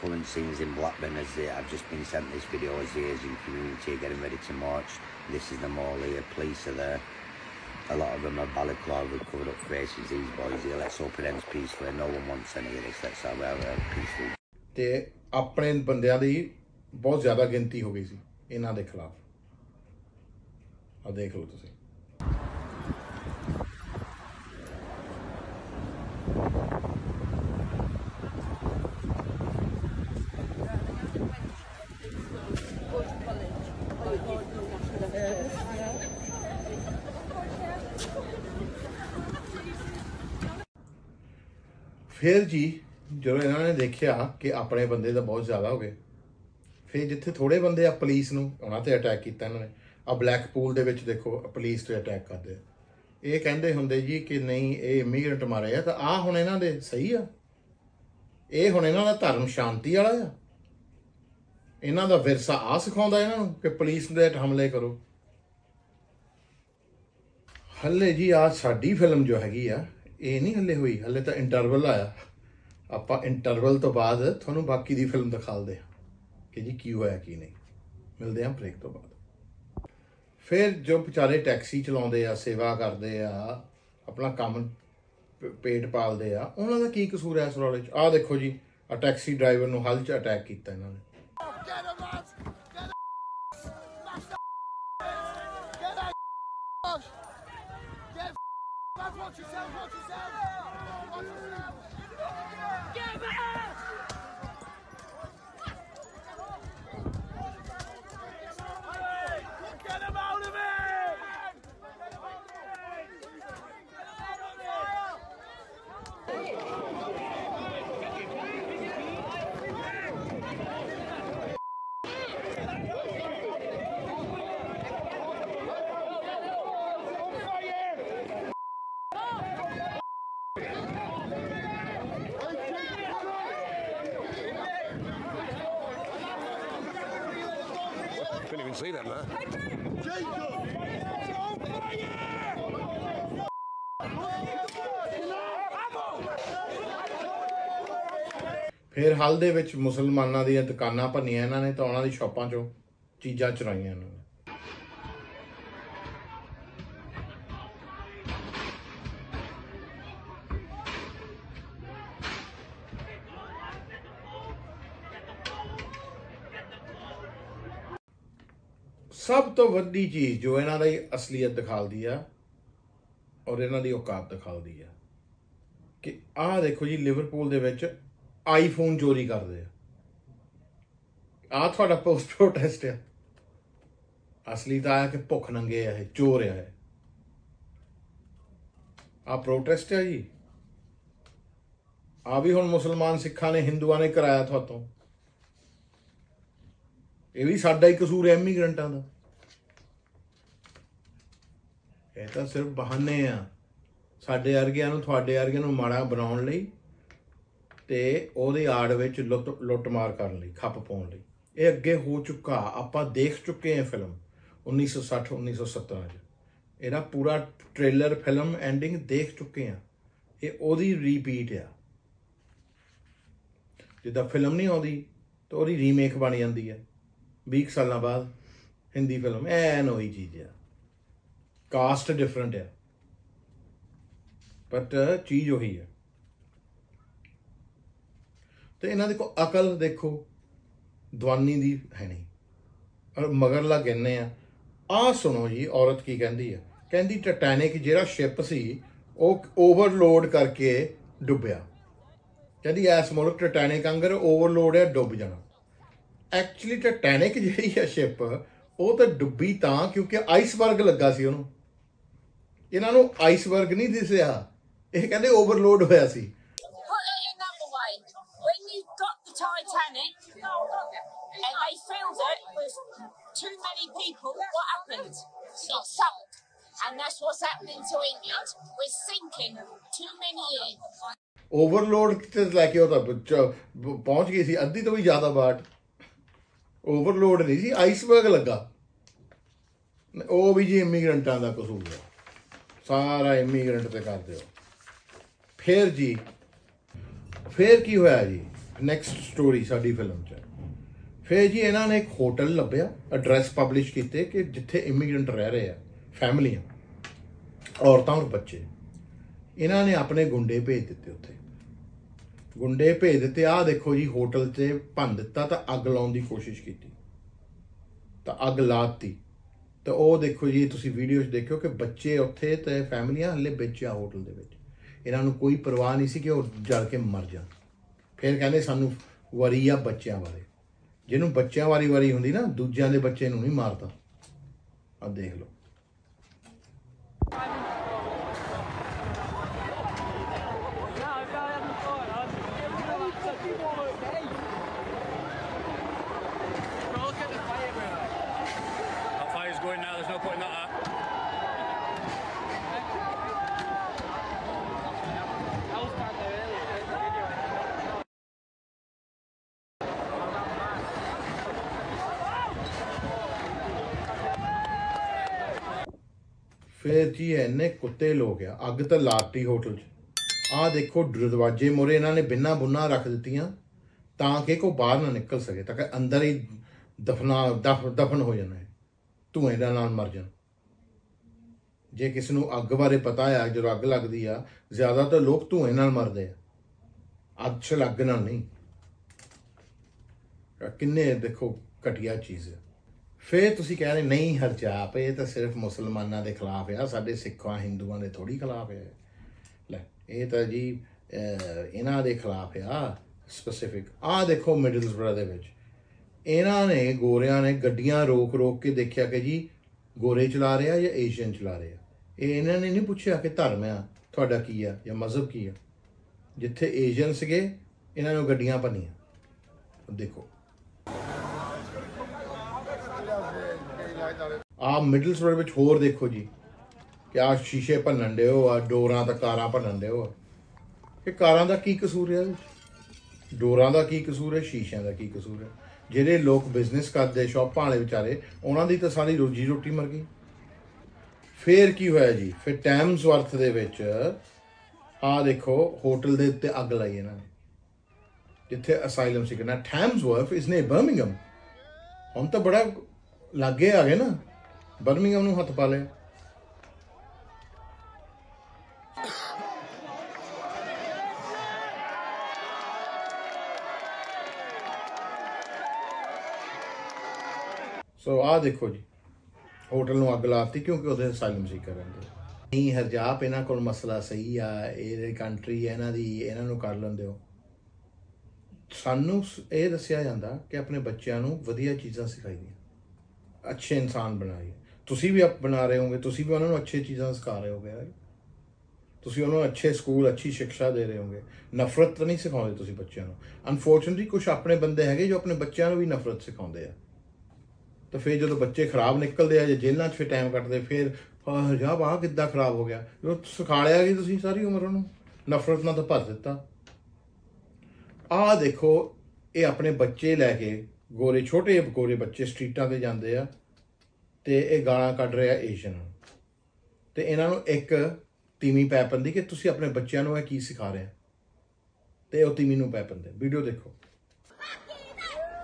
current scenes in Blackburn as they, I've just been sent this video as the Asian community are getting ready to march. This is the mall here, police are there. A lot of them are balaclava with covered up faces, these boys here. Let's hope it ends peacefully. No one wants any of this. Let's have a, a peaceful ਤੇ ਆਪਣੇ ਬੰਦਿਆਂ ਦੀ ਬਹੁਤ ਜ਼ਿਆਦਾ ਗਿਣਤੀ ਹੋ ਗਈ ਸੀ ਇਹਨਾਂ ਦੇ ਖਿਲਾਫ। ਆ ਦੇਖ ਲਓ ਤੁਸੀਂ। ਫਿਰ ਜੀ ਜਦੋਂ ਇਹਨਾਂ ਨੇ ਦੇਖਿਆ ਕਿ ਆਪਣੇ ਬੰਦੇ ਤਾਂ ਬਹੁਤ ਜ਼ਿਆਦਾ ਹੋ ਗਏ, ਫਿਰ ਜਿੱਥੇ ਥੋੜੇ ਬੰਦੇ ਆ ਪੁਲਿਸ ਨੂੰ ਉਹਨਾਂ ਤੇ ਅਟੈਕ ਕੀਤਾ ਇਹਨਾਂ ਨੇ। ਆ ਬਲੈਕ ਪੂਲ ਦੇ ਵਿੱਚ ਦੇਖੋ ਪੁਲਿਸ ਤੇ ਅਟੈਕ ਕਰਦੇ ਇਹ ਕਹਿੰਦੇ ਹੁੰਦੇ ਜੀ ਕਿ ਨਹੀਂ, ਇਹ ਇਮੀਗ੍ਰੈਂਟ ਮਾਰੇ ਆ, ਤਾਂ ਆ ਹੁਣ ਇਹਨਾਂ ਦੇ ਸਹੀ ਆ। ਇਹ ਹੁਣ ਇਹਨਾਂ ਦਾ ਧਰਮ ਸ਼ਾਂਤੀ ਵਾਲਾ ਆ। ਇਹਨਾਂ ਦਾ ਵਿਰਸਾ ਆ ਸਿਖਾਉਂਦਾ ਇਹਨਾਂ ਨੂੰ ਕਿ ਪੁਲਿਸ ਦੇ ਹਮਲੇ ਕਰੋ। ਹੱਲੇ ਜੀ ਆ ਸਾਡੀ ਫਿਲਮ ਜੋ ਹੈਗੀ ਆ, ਇਹ ਨਹੀਂ ਹੱਲੇ ਹੋਈ, ਹੱਲੇ ਤਾਂ ਇੰਟਰਵਲ ਆਇਆ। ਆਪਾਂ ਇੰਟਰਵਲ ਤੋਂ ਬਾਅਦ ਤੁਹਾਨੂੰ ਬਾਕੀ ਦੀ ਫਿਲਮ ਦਿਖਾਲਦੇ ਹਾਂ ਕਿ ਜੀ ਕੀ ਹੋਇਆ, ਕੀ ਨਹੀਂ। ਮਿਲਦੇ ਹਾਂ ਬ੍ਰੇਕ ਤੋਂ ਬਾਅਦ। ਫਿਰ ਜੋ ਵਿਚਾਰੇ ਟੈਕਸੀ ਚਲਾਉਂਦੇ ਆ, ਸੇਵਾ ਕਰਦੇ ਆ, ਆਪਣਾ ਕੰਮ ਪੇਟ ਪਾਲਦੇ ਆ, ਉਹਨਾਂ ਦਾ ਕੀ ਕਸੂਰ ਹੈ ਇਸ ਰੌਲੇ 'ਚ ਆਹ ਦੇਖੋ ਜੀ ਆ ਟੈਕਸੀ ਡਰਾਈਵਰ ਨੂੰ ਹਲ 'ਚ ਅਟੈਕ ਕੀਤਾ ਇਹਨਾਂ ਨੇ। Couldn't even see them there. ਫਿਰ ਹਲ ਦੇ ਵਿੱਚ ਮੁਸਲਮਾਨਾਂ ਦੀਆਂ ਦੁਕਾਨਾਂ ਭੰਨੀਆਂ ਇਹਨਾਂ ਨੇ ਤਾਂ ਉਹਨਾਂ ਦੀ ਸ਼ਾਪਾਂ 'ਚੋਂ ਚੀਜ਼ਾਂ ਚੁਰਾਈਆਂ ਇਹਨਾਂ ਨੇ ਸਭ ਤੋਂ ਵੱਡੀ ਚੀਜ਼ ਜੋ ਇਹਨਾਂ ਦੀ ਅਸਲੀਅਤ ਦਿਖਾਲਦੀ ਆ ਔਰ ਇਹਨਾਂ ਦੀ ਔਕਾਤ ਦਿਖਾਲਦੀ ਆ, ਕਿ ਆਹ ਦੇਖੋ ਜੀ ਲਿਵਰਪੂਲ ਦੇ ਵਿੱਚ ਆਈਫੋਨ ਚੋਰੀ ਕਰਦੇ ਆ। ਆਹ ਤੁਹਾਡਾ ਪੋਸਟ ਪ੍ਰੋਟੈਸਟ ਆ। ਅਸਲੀ ਤਾਂ ਆ ਕਿ ਭੁੱਖ ਨੰਗੇ ਆ ਇਹ, ਚੋਰ ਆ ਇਹ। ਆ ਪ੍ਰੋਟੈਸਟ ਆ ਜੀ। ਆ ਵੀ ਹੁਣ ਮੁਸਲਮਾਨ ਸਿੱਖਾਂ ਨੇ, ਹਿੰਦੂਆਂ ਨੇ ਕਰਾਇਆ ਤੁਹਾਤੋਂ। ਇਹ ਵੀ ਸਾਡਾ ਹੀ ਕਸੂਰ ਹੈ ਇਮੀਗ੍ਰੈਂਟਾਂ ਦਾ। ਇਹ ਤਾਂ ਸਿਰਫ ਬਹਾਨੇ ਆ। ਸਾਡੇ ਵਰਗਿਆਂ ਨੂੰ, ਤੁਹਾਡੇ ਵਰਗਿਆਂ ਨੂੰ ਮਾੜਾ ਬਣਾਉਣ ਲਈ ਤੇ ਉਹਦੇ ਆੜ ਵਿੱਚ ਲੁੱਟ, ਲੁੱਟਮਾਰ ਕਰਨ ਲਈ, ਖੱਪ ਪਾਉਣ ਲਈ। ਇਹ ਅੱਗੇ ਹੋ ਚੁੱਕਾ, ਆਪਾਂ ਦੇਖ ਚੁੱਕੇ ਹਾਂ ਫਿਲਮ 1960 1970 ਚ। ਇਹਦਾ ਪੂਰਾ ਟ੍ਰੇਲਰ ਫਿਲਮ ਐਂਡਿੰਗ ਦੇਖ ਚੁੱਕੇ ਹਾਂ। ਇਹ ਉਹਦੀ ਰੀਪੀਟ ਆ। ਜਿੱਦਾਂ ਫਿਲਮ ਨਹੀਂ ਆਉਂਦੀ, ਤਾਂ ਉਹਦੀ ਰੀਮੇਕ ਬਣ ਜਾਂਦੀ ਹੈ 20 ਸਾਲਾਂ ਬਾਅਦ ਹਿੰਦੀ ਫਿਲਮ ਐਨ ਉਹੀ ਚੀਜ਼ ਆ। ਕਾਸਟ ਡਿਫਰੈਂਟ ਆ। ਬਟ ਚੀਜ਼ ਉਹੀ ਹੈ ਤੇ ਇਹਨਾਂ ਦੇ ਕੋ ਅਕਲ ਦੇਖੋ, ਦਵਾਨੀ ਦੀ ਹੈ ਨਹੀਂ। ਔਰ ਮਗਰਲਾ ਕਹਿੰਦੇ ਆ ਆ ਸੁਣੋ ਜੀ, ਔਰਤ ਕੀ ਕਹਿੰਦੀ ਹੈ ਕਹਿੰਦੀ ਟਟੈਨਿਕ ਜਿਹੜਾ ਸ਼ਿਪ ਸੀ, ਉਹ ਓਵਰਲੋਡ ਕਰਕੇ ਡੁੱਬਿਆ। ਕਹਿੰਦੀ ਐਸ ਮੁਲਕ ਟਟੈਨਿਕ ਅੰਗਰ ਓਵਰਲੋਡ ਹੈ ਡੁੱਬ ਜਾਣਾ। ਐਕਚੁਅਲੀ ਟਟੈਨਿਕ ਜਿਹੜੀ ਹੈ ਸ਼ਿਪ ਉਹ ਤਾਂ ਡੁੱਬੀ ਤਾਂ ਕਿਉਂਕਿ ਆਈਸਬਰਗ ਲੱਗਾ ਸੀ ਉਹਨੂੰ। ਇਹਨਾਂ ਨੂੰ ਆਈਸਬਰਗ ਨਹੀਂ ਦਿਸਿਆ ਇਹ ਕਹਿੰਦੇ ਓਵਰਲੋਡ ਹੋਇਆ ਸੀ Put it another way. When you got the Titanic and they filled it with too many people, what happened? It sunk. And that's what's happening to England. We're sinking too many in. Overload ਤੇ ਲੈ ਕੇ ਉਹ ਤਾਂ ਪਹੁੰਚ ਗਈ ਸੀ ਅੱਧੀ ਤੋਂ ਵੀ ਜ਼ਿਆਦਾ ਬਾਟ ਓਵਰਲੋਡ ਨਹੀਂ ਸੀ ਆਈਸਬਰਗ ਲੱਗਾ ਉਹ ਵੀ ਜੀ ਇਮੀਗ੍ਰੈਂਟਾਂ ਦਾ ਕਸੂਰ ਹੈ ਸਾਰਾ ਇਮੀਗ੍ਰੈਂਟ ਤੇ ਕਰ ਦਿਓ। ਫਿਰ ਜੀ, ਫਿਰ ਕੀ ਹੋਇਆ ਜੀ? ਨੈਕਸਟ ਸਟੋਰੀ ਸਾਡੀ ਫਿਲਮ 'ਚ। ਫਿਰ ਜੀ ਇਹਨਾਂ ਨੇ ਇੱਕ ਹੋਟਲ ਲੱਭਿਆ ਐਡਰੈਸ ਪਬਲਿਸ਼ ਕੀਤੇ ਕਿ ਜਿੱਥੇ ਇਮੀਗ੍ਰੈਂਟ ਰਹਿ ਰਹੇ ਆ, ਫੈਮਲੀਆਂ, ਔਰਤਾਂ ਔਰ ਬੱਚੇ। ਇਹਨਾਂ ਨੇ ਆਪਣੇ ਗੁੰਡੇ ਭੇਜ ਦਿੱਤੇ ਉੱਥੇ। ਗੁੰਡੇ ਭੇਜ ਦਿੱਤੇ, ਆਹ ਦੇਖੋ ਜੀ ਹੋਟਲ ਤੇ ਭੰਨ ਦਿੱਤਾ ਤਾਂ ਅੱਗ ਲਾਉਣ ਦੀ ਕੋਸ਼ਿਸ਼ ਕੀਤੀ। ਤਾਂ ਅੱਗ ਲਾਤੀ ਤਾਂ ਉਹ ਦੇਖੋ ਜੀ, ਤੁਸੀਂ ਵੀਡੀਓ 'ਚ ਦੇਖਿਓ ਕਿ ਬੱਚੇ ਉੱਥੇ ਤੇ ਫੈਮਲੀਆਂ ਹੱਲੇ ਵਿੱਚ ਆ ਹੋਟਲ ਦੇ ਵਿੱਚ। ਇਹਨਾਂ ਨੂੰ ਕੋਈ ਪਰਵਾਹ ਨਹੀਂ ਸੀ ਕਿ ਉਹ ਜਲ ਕੇ ਮਰ ਜਾਣ। ਫਿਰ ਕਹਿੰਦੇ ਸਾਨੂੰ ਵਰੀ ਆ ਬੱਚਿਆਂ ਬਾਰੇ। ਜਿਹਨੂੰ ਬੱਚਿਆਂ ਵਾਲੀ ਵਾਰੀ ਹੁੰਦੀ ਨਾ, ਦੂਜਿਆਂ ਦੇ ਬੱਚੇ ਨੂੰ ਨਹੀਂ ਮਾਰਦਾ। ਆ ਦੇਖ ਲਓ That fire's going now, there's no point in that out. ਫਿਰ ਜੀ ਇੰਨੇ ਕੁੱਤੇ ਲੋਕ ਆ। ਅੱਗ ਤਾਂ ਲਾਤੀ ਹੋਟਲ 'ਚ। ਆਹ ਦੇਖੋ ਦਰਵਾਜ਼ੇ ਮੋਰੇ ਇਹਨਾਂ ਨੇ ਬਿੰਨਾ ਬੁੰਨਾ ਰੱਖ ਦਿੱਤੀਆਂ ਤਾਂ ਕਿ ਕੋ ਬਾਹਰ ਨਾ ਨਿਕਲ ਸਕੇ, ਤਾਂ ਕਿ ਅੰਦਰ ਹੀ ਦਫਨਾ, ਦਫ- ਦਫਨ ਹੋ ਜਾਣਾ ਹੈ। ਧੂਏ ਦਾ ਨਾਲ ਮਰ ਜਾਣ। ਜੇ ਕਿਸ ਨੂੰ ਅੱਗ ਬਾਰੇ ਪਤਾ ਆ, ਜਦੋਂ ਅੱਗ ਲੱਗਦੀ ਆ, ਜ਼ਿਆਦਾਤਰ ਲੋਕ ਧੂਏ ਨਾਲ ਮਰਦੇ ਆ। ਅੱਛ ਚ ਅੱਗ ਨਾਲ ਨਹੀਂ। ਕਿੰਨੇ ਦੇਖੋ ਘਟੀਆ ਚੀਜ਼ ਹੈ ਫੇਰ ਤੁਸੀਂ ਕਹਿ ਰਹੇ, ਨਹੀਂ ਹਰਜਾਪ ਇਹ ਤਾਂ ਸਿਰਫ ਮੁਸਲਮਾਨਾਂ ਦੇ ਖਿਲਾਫ ਆ, ਸਾਡੇ ਸਿੱਖਾਂ ਹਿੰਦੂਆਂ ਦੇ ਥੋੜੀ ਖਿਲਾਫ ਹੈ ਲੈ, ਇਹ ਤਾਂ ਜੀ ਇਹਨਾਂ ਦੇ ਖਿਲਾਫ ਆ ਸਪੈਸੀਫਿਕ ਆ ਦੇਖੋ ਮਿਡਲਸਬਰਾ ਦੇ ਵਿੱਚ। ਇਹਨਾਂ ਨੇ, ਗੋਰਿਆਂ ਨੇ ਗੱਡੀਆਂ ਰੋਕ ਰੋਕ ਕੇ ਦੇਖਿਆ ਕਿ ਜੀ, ਗੋਰੇ ਚਲਾ ਰਹੇ ਆ ਜਾਂ ਏਸ਼ੀਅਨ ਚਲਾ ਰਹੇ? ਆ ਇਹ ਇਹਨਾਂ ਨੇ ਨਹੀਂ ਪੁੱਛਿਆ ਕਿ ਧਰਮ ਆ, ਤੁਹਾਡਾ ਕੀ ਆ ਜਾਂ ਮਜ਼ਹਬ ਕੀ ਆ? ਜਿੱਥੇ ਏਸ਼ੀਅਨ ਸੀਗੇ, ਇਹਨਾਂ ਨੂੰ ਗੱਡੀਆਂ ਭੰਨੀਆਂ। ਦੇਖੋ। ਆ ਮਿਡਲਸਬਰਾ ਵਿੱਚ ਹੋਰ ਦੇਖੋ ਜੀ, ਕਿ ਆ ਸ਼ੀਸ਼ੇ ਭੰਨਣ ਦੇ ਹੋ ਆ ਡੋਰਾਂ ਤਾਂ ਕਾਰਾਂ ਭੰਨਣ ਦੇ ਹੋ। ਇਹ ਕਾਰਾਂ ਦਾ ਕੀ ਕਸੂਰ ਹੈ? ਡੋਰਾਂ ਦਾ ਕੀ ਕਸੂਰ ਹੈ? ਸ਼ੀਸ਼ਿਆਂ ਦਾ ਕੀ ਕਸੂਰ ਹੈ? ਜਿਹੜੇ ਲੋਕ ਬਿਜ਼ਨਸ ਕਰਦੇ, ਸ਼ਾਪਾਂ ਵਾਲੇ ਵਿਚਾਰੇ, ਉਹਨਾਂ ਦੀ ਤਾਂ ਸਾਰੀ ਰੋਜੀ ਰੋਟੀ ਮਰ ਗਈ। ਫੇਰ ਕੀ ਹੋਇਆ ਜੀ? ਫਿਰ ਟਾਈਮਸ ਵਰਥ ਦੇ ਵਿੱਚ ਆ ਦੇਖੋ, ਹੋਟਲ ਦੇ ਉੱਤੇ ਅੱਗ ਲਾਈ ਇਹਨਾਂ ਨੇ। ਜਿੱਥੇ ਅਸਾਈਲਮ ਸੀ ਕਰਨਾ ਟਾਈਮਸ ਵਰਥ ਇਸ ਨੇ ਬਰਮਿੰਗਮ ਹੁਣ ਤਾਂ ਬੜਾ ਲਾਗੇ ਆ ਗਏ ਨਾ। ਬਰਮਿੰਗਮ ਨੂੰ ਹੱਥ ਪਾ ਲਿਆ। ਸੋ ਆ ਦੇਖੋ ਜੀ, ਹੋਟਲ ਨੂੰ ਅੱਗ ਲਾਤੀ ਕਿਉਂਕਿ ਉਹਦੇ ਅਸਾਈਲਮ ਸੀ ਕਰਨ ਦੇ। ਨਹੀਂ ਹਰਜਾਪ ਇਹਨਾਂ ਕੋਲ ਮਸਲਾ ਸਹੀ ਆ, ਇਹ ਕੰਟਰੀ ਇਹਨਾਂ ਦੀ, ਇਹਨਾਂ ਨੂੰ ਕਰ ਲੈਂਦੇ ਹੋ। ਸਾਨੂੰ ਇਹ ਦੱਸਿਆ ਜਾਂਦਾ ਕਿ ਆਪਣੇ ਬੱਚਿਆਂ ਨੂੰ ਵਧੀਆ ਚੀਜ਼ਾਂ ਸਿਖਾਈ ਦੀਆਂ ਅੱਛੇ ਇਨਸਾਨ ਬਣਾਈਏ ਤੁਸੀਂ ਵੀ ਆਪ ਬਣਾ ਰਹੇ ਹੋਗੇ ਤੁਸੀਂ ਵੀ ਉਹਨਾਂ ਨੂੰ ਅੱਛੇ ਚੀਜ਼ਾਂ ਸਿਖਾ ਰਹੇ ਹੋਗੇ ਤੁਸੀਂ ਉਹਨਾਂ ਨੂੰ ਅੱਛੇ ਸਕੂਲ, ਅੱਛੀ ਸਿੱਖਿਆ ਦੇ ਰਹੇ ਹੋਗੇ ਨਫ਼ਰਤ ਤਾਂ ਨਹੀਂ ਸਿਖਾਉਂਦੇ ਤੁਸੀਂ ਬੱਚਿਆਂ ਨੂੰ। ਅਨਫੋਰਚੂਨਟਲੀ ਕੁਝ ਆਪਣੇ ਬੰਦੇ ਹੈਗੇ ਜੋ ਆਪਣੇ ਬੱਚਿਆਂ ਨੂੰ ਵੀ ਨਫ਼ਰਤ ਸਿਖਾਉਂਦੇ ਆ। ਤਾਂ ਫਿਰ ਜਦੋਂ ਬੱਚੇ ਖਰਾਬ ਨਿਕਲਦੇ ਆ, ਜੇ ਜੇਲ੍ਹਾਂ 'ਚ ਫਿਰ ਟਾਈਮ ਕੱਟਦੇ, ਫਿਰ, ਆਹ ਜਾ ਕਿੱਦਾਂ ਖਰਾਬ ਹੋ ਗਿਆ? ਜਦੋਂ ਸਿਖਾ ਲਿਆ ਕਿ ਤੁਸੀਂ ਸਾਰੀ ਉਮਰ ਉਹਨੂੰ? ਨਫ਼ਰਤ ਨਾਲ ਤਾਂ ਭਰ ਦਿੱਤਾ। ਆਹ ਦੇਖੋ, ਇਹ ਆਪਣੇ ਬੱਚੇ ਲੈ ਕੇ ਗੋਰੇ ਛੋਟੇ ਗੋਰੇ ਬੱਚੇ ਸਟਰੀਟਾਂ ਤੇ ਜਾਂਦੇ ਆ। ਤੇ ਇਹ ਗਾਲਾਂ ਕੱਢ ਰਿਹਾ ਏਸ਼ੀਅਨ ਨੂੰ ਤੇ ਇਹਨਾਂ ਨੂੰ ਇੱਕ ਤੀਵੀਂ ਪੈ ਪੈਂਦੀ ਕਿ ਤੁਸੀਂ ਆਪਣੇ ਬੱਚਿਆਂ ਨੂੰ ਇਹ ਕੀ ਸਿਖਾ ਰਹੇ ਆ ਤੇ ਉਹ ਤੀਵੀਂ ਨੂੰ ਪੈ ਪੈਂਦੇ ਵੀਡੀਓ ਦੇਖੋ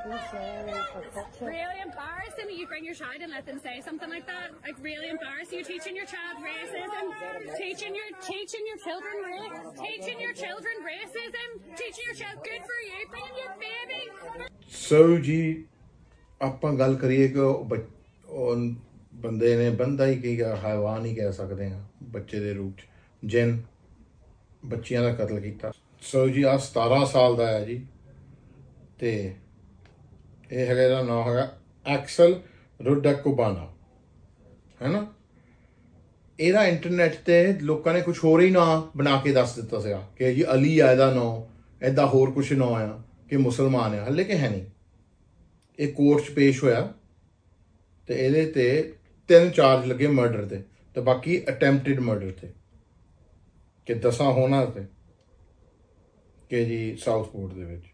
Really embarrassing that you bring your child and let them say something like that. Like really embarrassing. You're teaching your child racism, teaching your teaching your children ra- teaching your children racism, teaching your child good for you, bringing your baby. ਸੋ ਜੀ ਆਪਾਂ ਗੱਲ ਕਰੀਏ ਕਿ ਉਹ ਬੰਦੇ ਨੇ ਬੰਦਾ ਹੀ ਕੀ ਹਾਇਵਾਨ ਹੀ ਕਹਿ ਸਕਦੇ ਹਾਂ ਬੱਚੇ ਦੇ ਰੂਪ ਚ। ਜਿਨ ਬੱਚਿਆਂ ਦਾ ਕਤਲ ਕੀਤਾ। ਸੋ ਜੀ ਆ 17 ਸਾਲ ਦਾ ਹੈ ਜੀ। ਤੇ ਇਹ ਹੈਗਾ, ਇਹਦਾ ਨਾਮ ਹੈਗਾ ਐਕਸਲ ਰੁਡਕੋਬਾਨਾ। ਹੈ ਨਾ ਇਹਦਾ ਇੰਟਰਨੈਟ ਤੇ ਲੋਕਾਂ ਨੇ ਕੁਝ ਹੋਰ ਹੀ ਨਾਂ ਬਣਾ ਕੇ ਦੱਸ ਦਿੱਤਾ ਸੀਗਾ ਕਿ ਜੀ ਅਲੀ ਆ, ਇਹਦਾ ਨਾਂ ਐਦਾਂ ਹੋਰ ਕੁਝ ਨਾਂ ਆ ਕਿ ਮੁਸਲਮਾਨ ਆ, ਹੱਲੇ ਕਿ ਹੈ ਨਹੀਂ। ਇਹ ਕੋਰਟ 'ਚ ਪੇਸ਼ ਹੋਇਆ। ਤੇ ਇਹਦੇ ਤੇ ਤਿੰਨ ਚਾਰਜ ਲੱਗੇ ਮਰਡਰ 'ਤੇ, ਤੇ ਬਾਕੀ ਅਟੈਂਪਟਡ ਮਰਡਰ ਤੇ, ਕਿ ਦਸਾਂ ਹੋਣਾ ਤੇ, ਕਿ ਜੀ ਸਾਊਥ ਪੋਰਟ ਦੇ ਵਿੱਚ।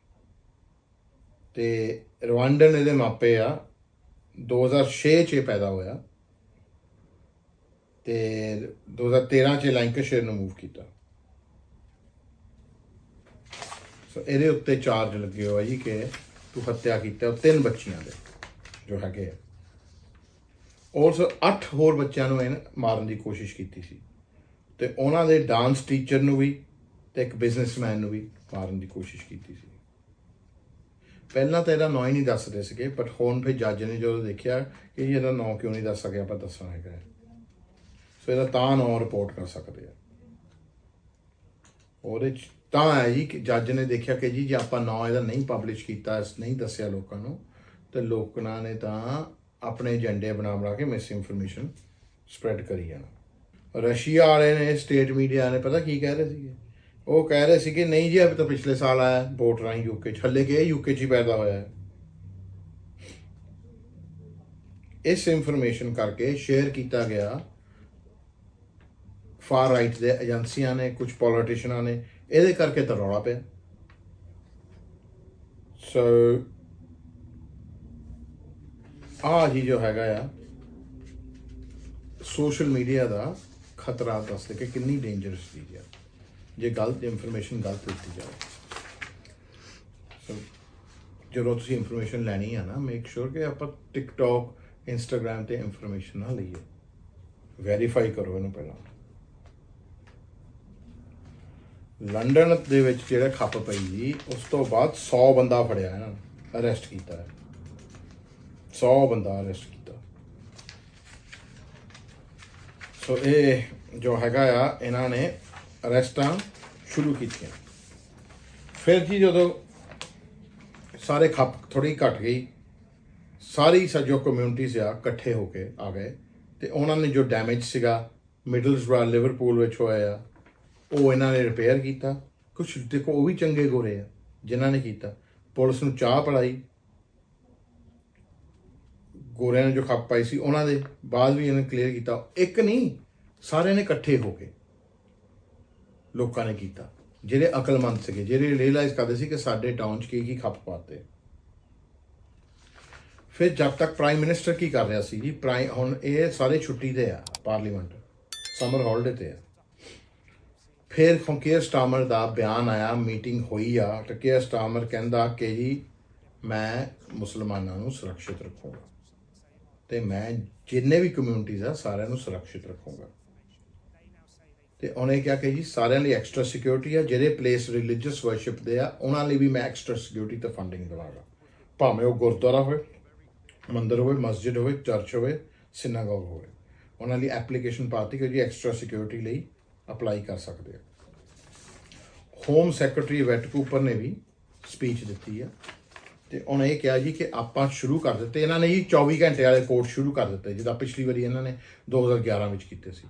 ਤੇ ਰਵਾਂਡਨ ਇਹਦੇ ਮਾਪੇ ਆ 2006 ਚ ਇਹ ਪੈਦਾ ਹੋਇਆ, ਤੇ 2013 ਚ ਲੈਂਕਸ਼ਾਇਰ ਨੂੰ ਮੂਵ ਕੀਤਾ। ਸੋ ਇਹਦੇ ਉੱਤੇ ਚਾਰਜ ਲੱਗੇ ਹੋਇਆ ਜੀ ਕਿ ਤੂੰ ਹੱਤਿਆ ਕੀਤਾ ਤਿੰਨ ਬੱਚੀਆਂ ਦੇ, ਜੋ ਹੈਗੇ ਆ। ਉਸ 8 ਹੋਰ ਬੱਚਿਆਂ ਨੂੰ ਇਹਨ ਮਾਰਨ ਦੀ ਕੋਸ਼ਿਸ਼ ਕੀਤੀ ਸੀ। ਤੇ ਉਹਨਾਂ ਦੇ ਡਾਂਸ ਟੀਚਰ ਨੂੰ ਵੀ ਤੇ ਇੱਕ ਬਿਜ਼ਨਸਮੈਨ ਨੂੰ ਵੀ ਮਾਰਨ ਦੀ ਕੋਸ਼ਿਸ਼ ਕੀਤੀ ਸੀ। ਪਹਿਲਾਂ ਤਾਂ ਇਹਦਾ ਨਾਂ ਹੀ ਨਹੀਂ ਦੱਸਦੇ ਸੀਗੇ ਪਰ ਹੁਣ ਫਿਰ ਜੱਜ ਨੇ ਜਦੋਂ ਦੇਖਿਆ ਕਿ ਜੀ ਇਹਦਾ ਨਾਂ ਕਿਉਂ ਨਹੀਂ ਦੱਸ ਸਕਿਆ, ਆਪਾਂ ਦੱਸਣਾ ਹੈਗਾ। ਸੋ ਇਹਦਾ ਤਾਂ ਨਾਂ ਰਿਪੋਰਟ ਕਰ ਸਕਦੇ ਆ। ਉਹਦੇ ਚ ਤਾਂ ਹੈ ਜੀ ਕਿ ਜੱਜ ਨੇ ਦੇਖਿਆ ਕਿ ਜੀ ਜੇ ਆਪਾਂ ਨਾਂ ਇਹਦਾ ਨਹੀਂ ਪਬਲਿਸ਼ ਕੀਤਾ ਨਹੀਂ ਦੱਸਿਆ ਲੋਕਾਂ ਨੂੰ, ਤੇ ਲੋਕਾਂ ਨੇ ਤਾਂ ਆਪਣੇ ਏਜੰਡੇ ਬਣਾ ਬਣਾ ਕੇ ਮਿਸ ਇਨਫੋਰਮੇਸ਼ਨ ਸਪਰੈਡ ਕਰੀ ਜਾਣਾ। ਰਸ਼ੀਆ ਵਾਲੇ ਨੇ ਸਟੇਟ ਮੀਡੀਆ ਨੇ ਪਤਾ ਕੀ ਕਹਿ ਰਹੇ ਸੀਗੇ? ਉਹ ਕਹਿ ਰਹੇ ਸੀ ਕਿ ਨਹੀਂ ਜੀ ਅਬ ਤਾਂ ਪਿਛਲੇ ਸਾਲ ਆਇਆ ਵੋਟ ਰਾਹੀਂ ਯੂਕੇ ਚ। ਹੱਲੇ ਕਿ ਇਹ ਯੂਕੇ ਚ ਹੀ ਪੈਦਾ ਹੋਇਆ ਹੈ। ਇਸ ਇਨਫੋਰਮੇਸ਼ਨ ਕਰਕੇ ਸ਼ੇਅਰ ਕੀਤਾ ਗਿਆ। ਫਾਰ ਰਾਈਟ ਦੇ ਏਜੰਸੀਆਂ ਨੇ ਕੁਝ ਪੋਲੀਟੀਸ਼ੀਅਨਾਂ ਨੇ, ਇਹਦੇ ਕਰਕੇ ਤਾਂ ਰੌਲਾ ਪਿਆ। ਸੋ ਆ ਜੀ ਜੋ ਹੈਗਾ ਆ, ਸੋਸ਼ਲ ਮੀਡੀਆ ਦਾ ਖਤਰਾ ਦੱਸਦੇ ਕਿ ਕਿੰਨੀ ਡੇਂਜਰਸ ਚੀਜ਼ ਆ। ਜੇ ਗਲਤ ਇਨਫੋਰਮੇਸ਼ਨ ਗਲਤ ਦਿੱਤੀ ਜਾਵੇ। ਸੋ ਜਦੋਂ ਤੁਸੀਂ ਇਨਫੋਰਮੇਸ਼ਨ ਲੈਣੀ ਆ ਨਾ ਮੇਕ ਸ਼ੋਰ ਕਿ ਆਪਾਂ ਟਿਕਟੌਕ ਇੰਸਟਾਗ੍ਰam ਤੇ ਇਨਫੋਰਮੇਸ਼ਨ ਨਾ ਲਈਏ। ਵੈਰੀਫਾਈ ਕਰੋ ਇਹਨੂੰ ਪਹਿਲਾਂ। ਲੰਡਨ ਦੇ ਵਿੱਚ ਜਿਹੜਾ ਖੱਪ ਪਈ ਜੀ ਉਸ ਤੋਂ ਬਾਅਦ 100 ਬੰਦਾ ਫੜਿਆ ਇਹਨਾਂ ਨੇ ਅਰੈਸਟ ਕੀਤਾ। ਹੈ 100 ਬੰਦਾ ਅਰੈਸਟ ਕੀਤਾ। ਸੋ ਇਹ ਜੋ ਹੈਗਾ ਆ, ਇਹਨਾਂ ਨੇ ਅਰੈਸਟਾਂ ਸ਼ੁਰੂ ਕੀਤੀਆਂ। ਫਿਰ ਜੀ ਜਦੋਂ ਸਾਰੇ ਖੱਪ ਥੋੜੀ ਘਟ ਗਈ, ਸਾਰੀ ਸਜੋ ਕਮਿਊਨਿਟੀਜ਼ ਆ, ਇਕੱਠੇ ਹੋ ਕੇ ਆ ਗਏ ਤੇ ਉਹਨਾਂ ਨੇ ਜੋ ਡੈਮੇਜ ਸੀਗਾ ਮਿਡਲਸਬਰਾ ਲਿਵਰਪੂਲ ਵਿੱਚ ਹੋਇਆ ਆ, ਉਹ ਇਹਨਾਂ ਨੇ ਰਿਪੇਅਰ ਕੀਤਾ। ਕੁਝ ਦੇਖੋ, ਉਹ ਵੀ ਚੰਗੇ ਗੋਰੇ ਆ, ਜਿਨ੍ਹਾਂ ਨੇ ਕੀਤਾ। ਪੁਲਿਸ ਨੂੰ ਚਾਹ ਪੜਾਈ ਗੋਰਿਆਂ ਨੇ ਜੋ ਖੱਪ ਪਾਈ ਸੀ, ਉਹਨਾਂ ਦੇ ਬਾਅਦ ਵੀ ਇਹਨੇ ਕਲੀਅਰ ਕੀਤਾ। ਇੱਕ ਨਹੀਂ ਸਾਰਿਆਂ ਨੇ ਇਕੱਠੇ ਹੋ ਕੇ ਲੋਕਾਂ ਨੇ ਕੀਤਾ। ਜਿਹੜੇ ਅਕਲਮੰਦ ਸੀਗੇ, ਜਿਹੜੇ ਰਿਅਲਾਈਜ਼ ਕਰਦੇ ਸੀ ਕਿ ਸਾਡੇ ਟਾਊਨ 'ਚ ਕੀ ਕੀ ਖੱਪ ਪਾਤੇ। ਫਿਰ ਜਦ ਤੱਕ ਪ੍ਰਾਈਮ ਮਿਨਿਸਟਰ ਕੀ ਕਰ ਰਿਹਾ ਸੀ ਜੀ? ਪ੍ਰਾਈਮ ਹੁਣ ਇਹ ਸਾਰੇ ਛੁੱਟੀ ਤੇ ਆ ਪਾਰਲੀਮੈਂਟ ਸਮਰ ਹੌਲੀਡੇ ਤੇ ਆ। ਫਿਰ ਫੰਕੀਅਰ ਸਟਾਮਰ ਦਾ ਬਿਆਨ ਆਇਆ ਮੀਟਿੰਗ ਹੋਈ ਆ, ਤੇ ਸਟਾਮਰ ਕਹਿੰਦਾ ਕਿ ਜੀ, ਮੈਂ ਮੁਸਲਮਾਨਾਂ ਨੂੰ ਸੁਰੱਖਿਅਤ ਰੱਖੂੰਗਾ। ਤੇ ਮੈਂ ਜਿੰਨੇ ਵੀ ਕਮਿਊਨਿਟੀਜ਼ ਆ, ਸਾਰਿਆਂ ਨੂੰ ਸੁਰੱਖਿਅਤ ਰੱਖੂੰਗਾ। ਤੇ ਉਹਨੇ ਕਿਹਾ ਕਿ ਜੀ, ਸਾਰਿਆਂ ਲਈ ਐਕਸਟਰਾ ਸਿਕਿਉਰਿਟੀ ਆ, ਜਿਹੜੇ ਪਲੇਸ ਰਿਲੀਜੀਅਸ ਵਰਸ਼ਿਪ ਦੇ ਆ, ਉਹਨਾਂ ਲਈ ਵੀ ਮੈਂ ਐਕਸਟਰਾ ਸਿਕਿਉਰਿਟੀ ਤੇ ਫੰਡਿੰਗ ਦੇਵਾਂਗਾ। ਭਾਵੇਂ ਉਹ ਗੁਰਦੁਆਰਾ ਹੋਵੇ, ਮੰਦਿਰ ਹੋਵੇ, ਮਸਜਿਦ ਹੋਵੇ ਚਰਚ ਹੋਵੇ ਸਿਨਾਗੋਗ ਹੋਵੇ। ਉਹਨਾਂ ਲਈ ਐਪਲੀਕੇਸ਼ਨ ਪਾਤੀ ਕਿ ਜੀ ਐਕਸਟਰਾ ਸਿਕਿਉਰਿਟੀ ਲਈ ਅਪਲਾਈ ਕਰ ਸਕਦੇ ਆ। ਹੋਮ ਸੈਕਟਰੀ ਵੈਟ ਕੂਪਰ ਨੇ ਵੀ ਸਪੀਚ ਦਿੱਤੀ ਆ। ਤੇ ਉਹਨੇ ਇਹ ਕਿਹਾ ਜੀ ਕਿ ਆਪਾਂ ਸ਼ੁਰੂ ਕਰ ਦਿੱਤੇ, ਇਹਨਾਂ ਨੇ ਜੀ 24 ਘੰਟੇ ਵਾਲੇ ਕੋਰਟ ਸ਼ੁਰੂ ਕਰ ਦਿੱਤੇ, ਜਿੱਦਾਂ ਪਿਛਲੀ ਵਾਰੀ ਇਹਨਾਂ ਨੇ 2011 ਵਿੱਚ ਕੀਤੇ ਸੀ।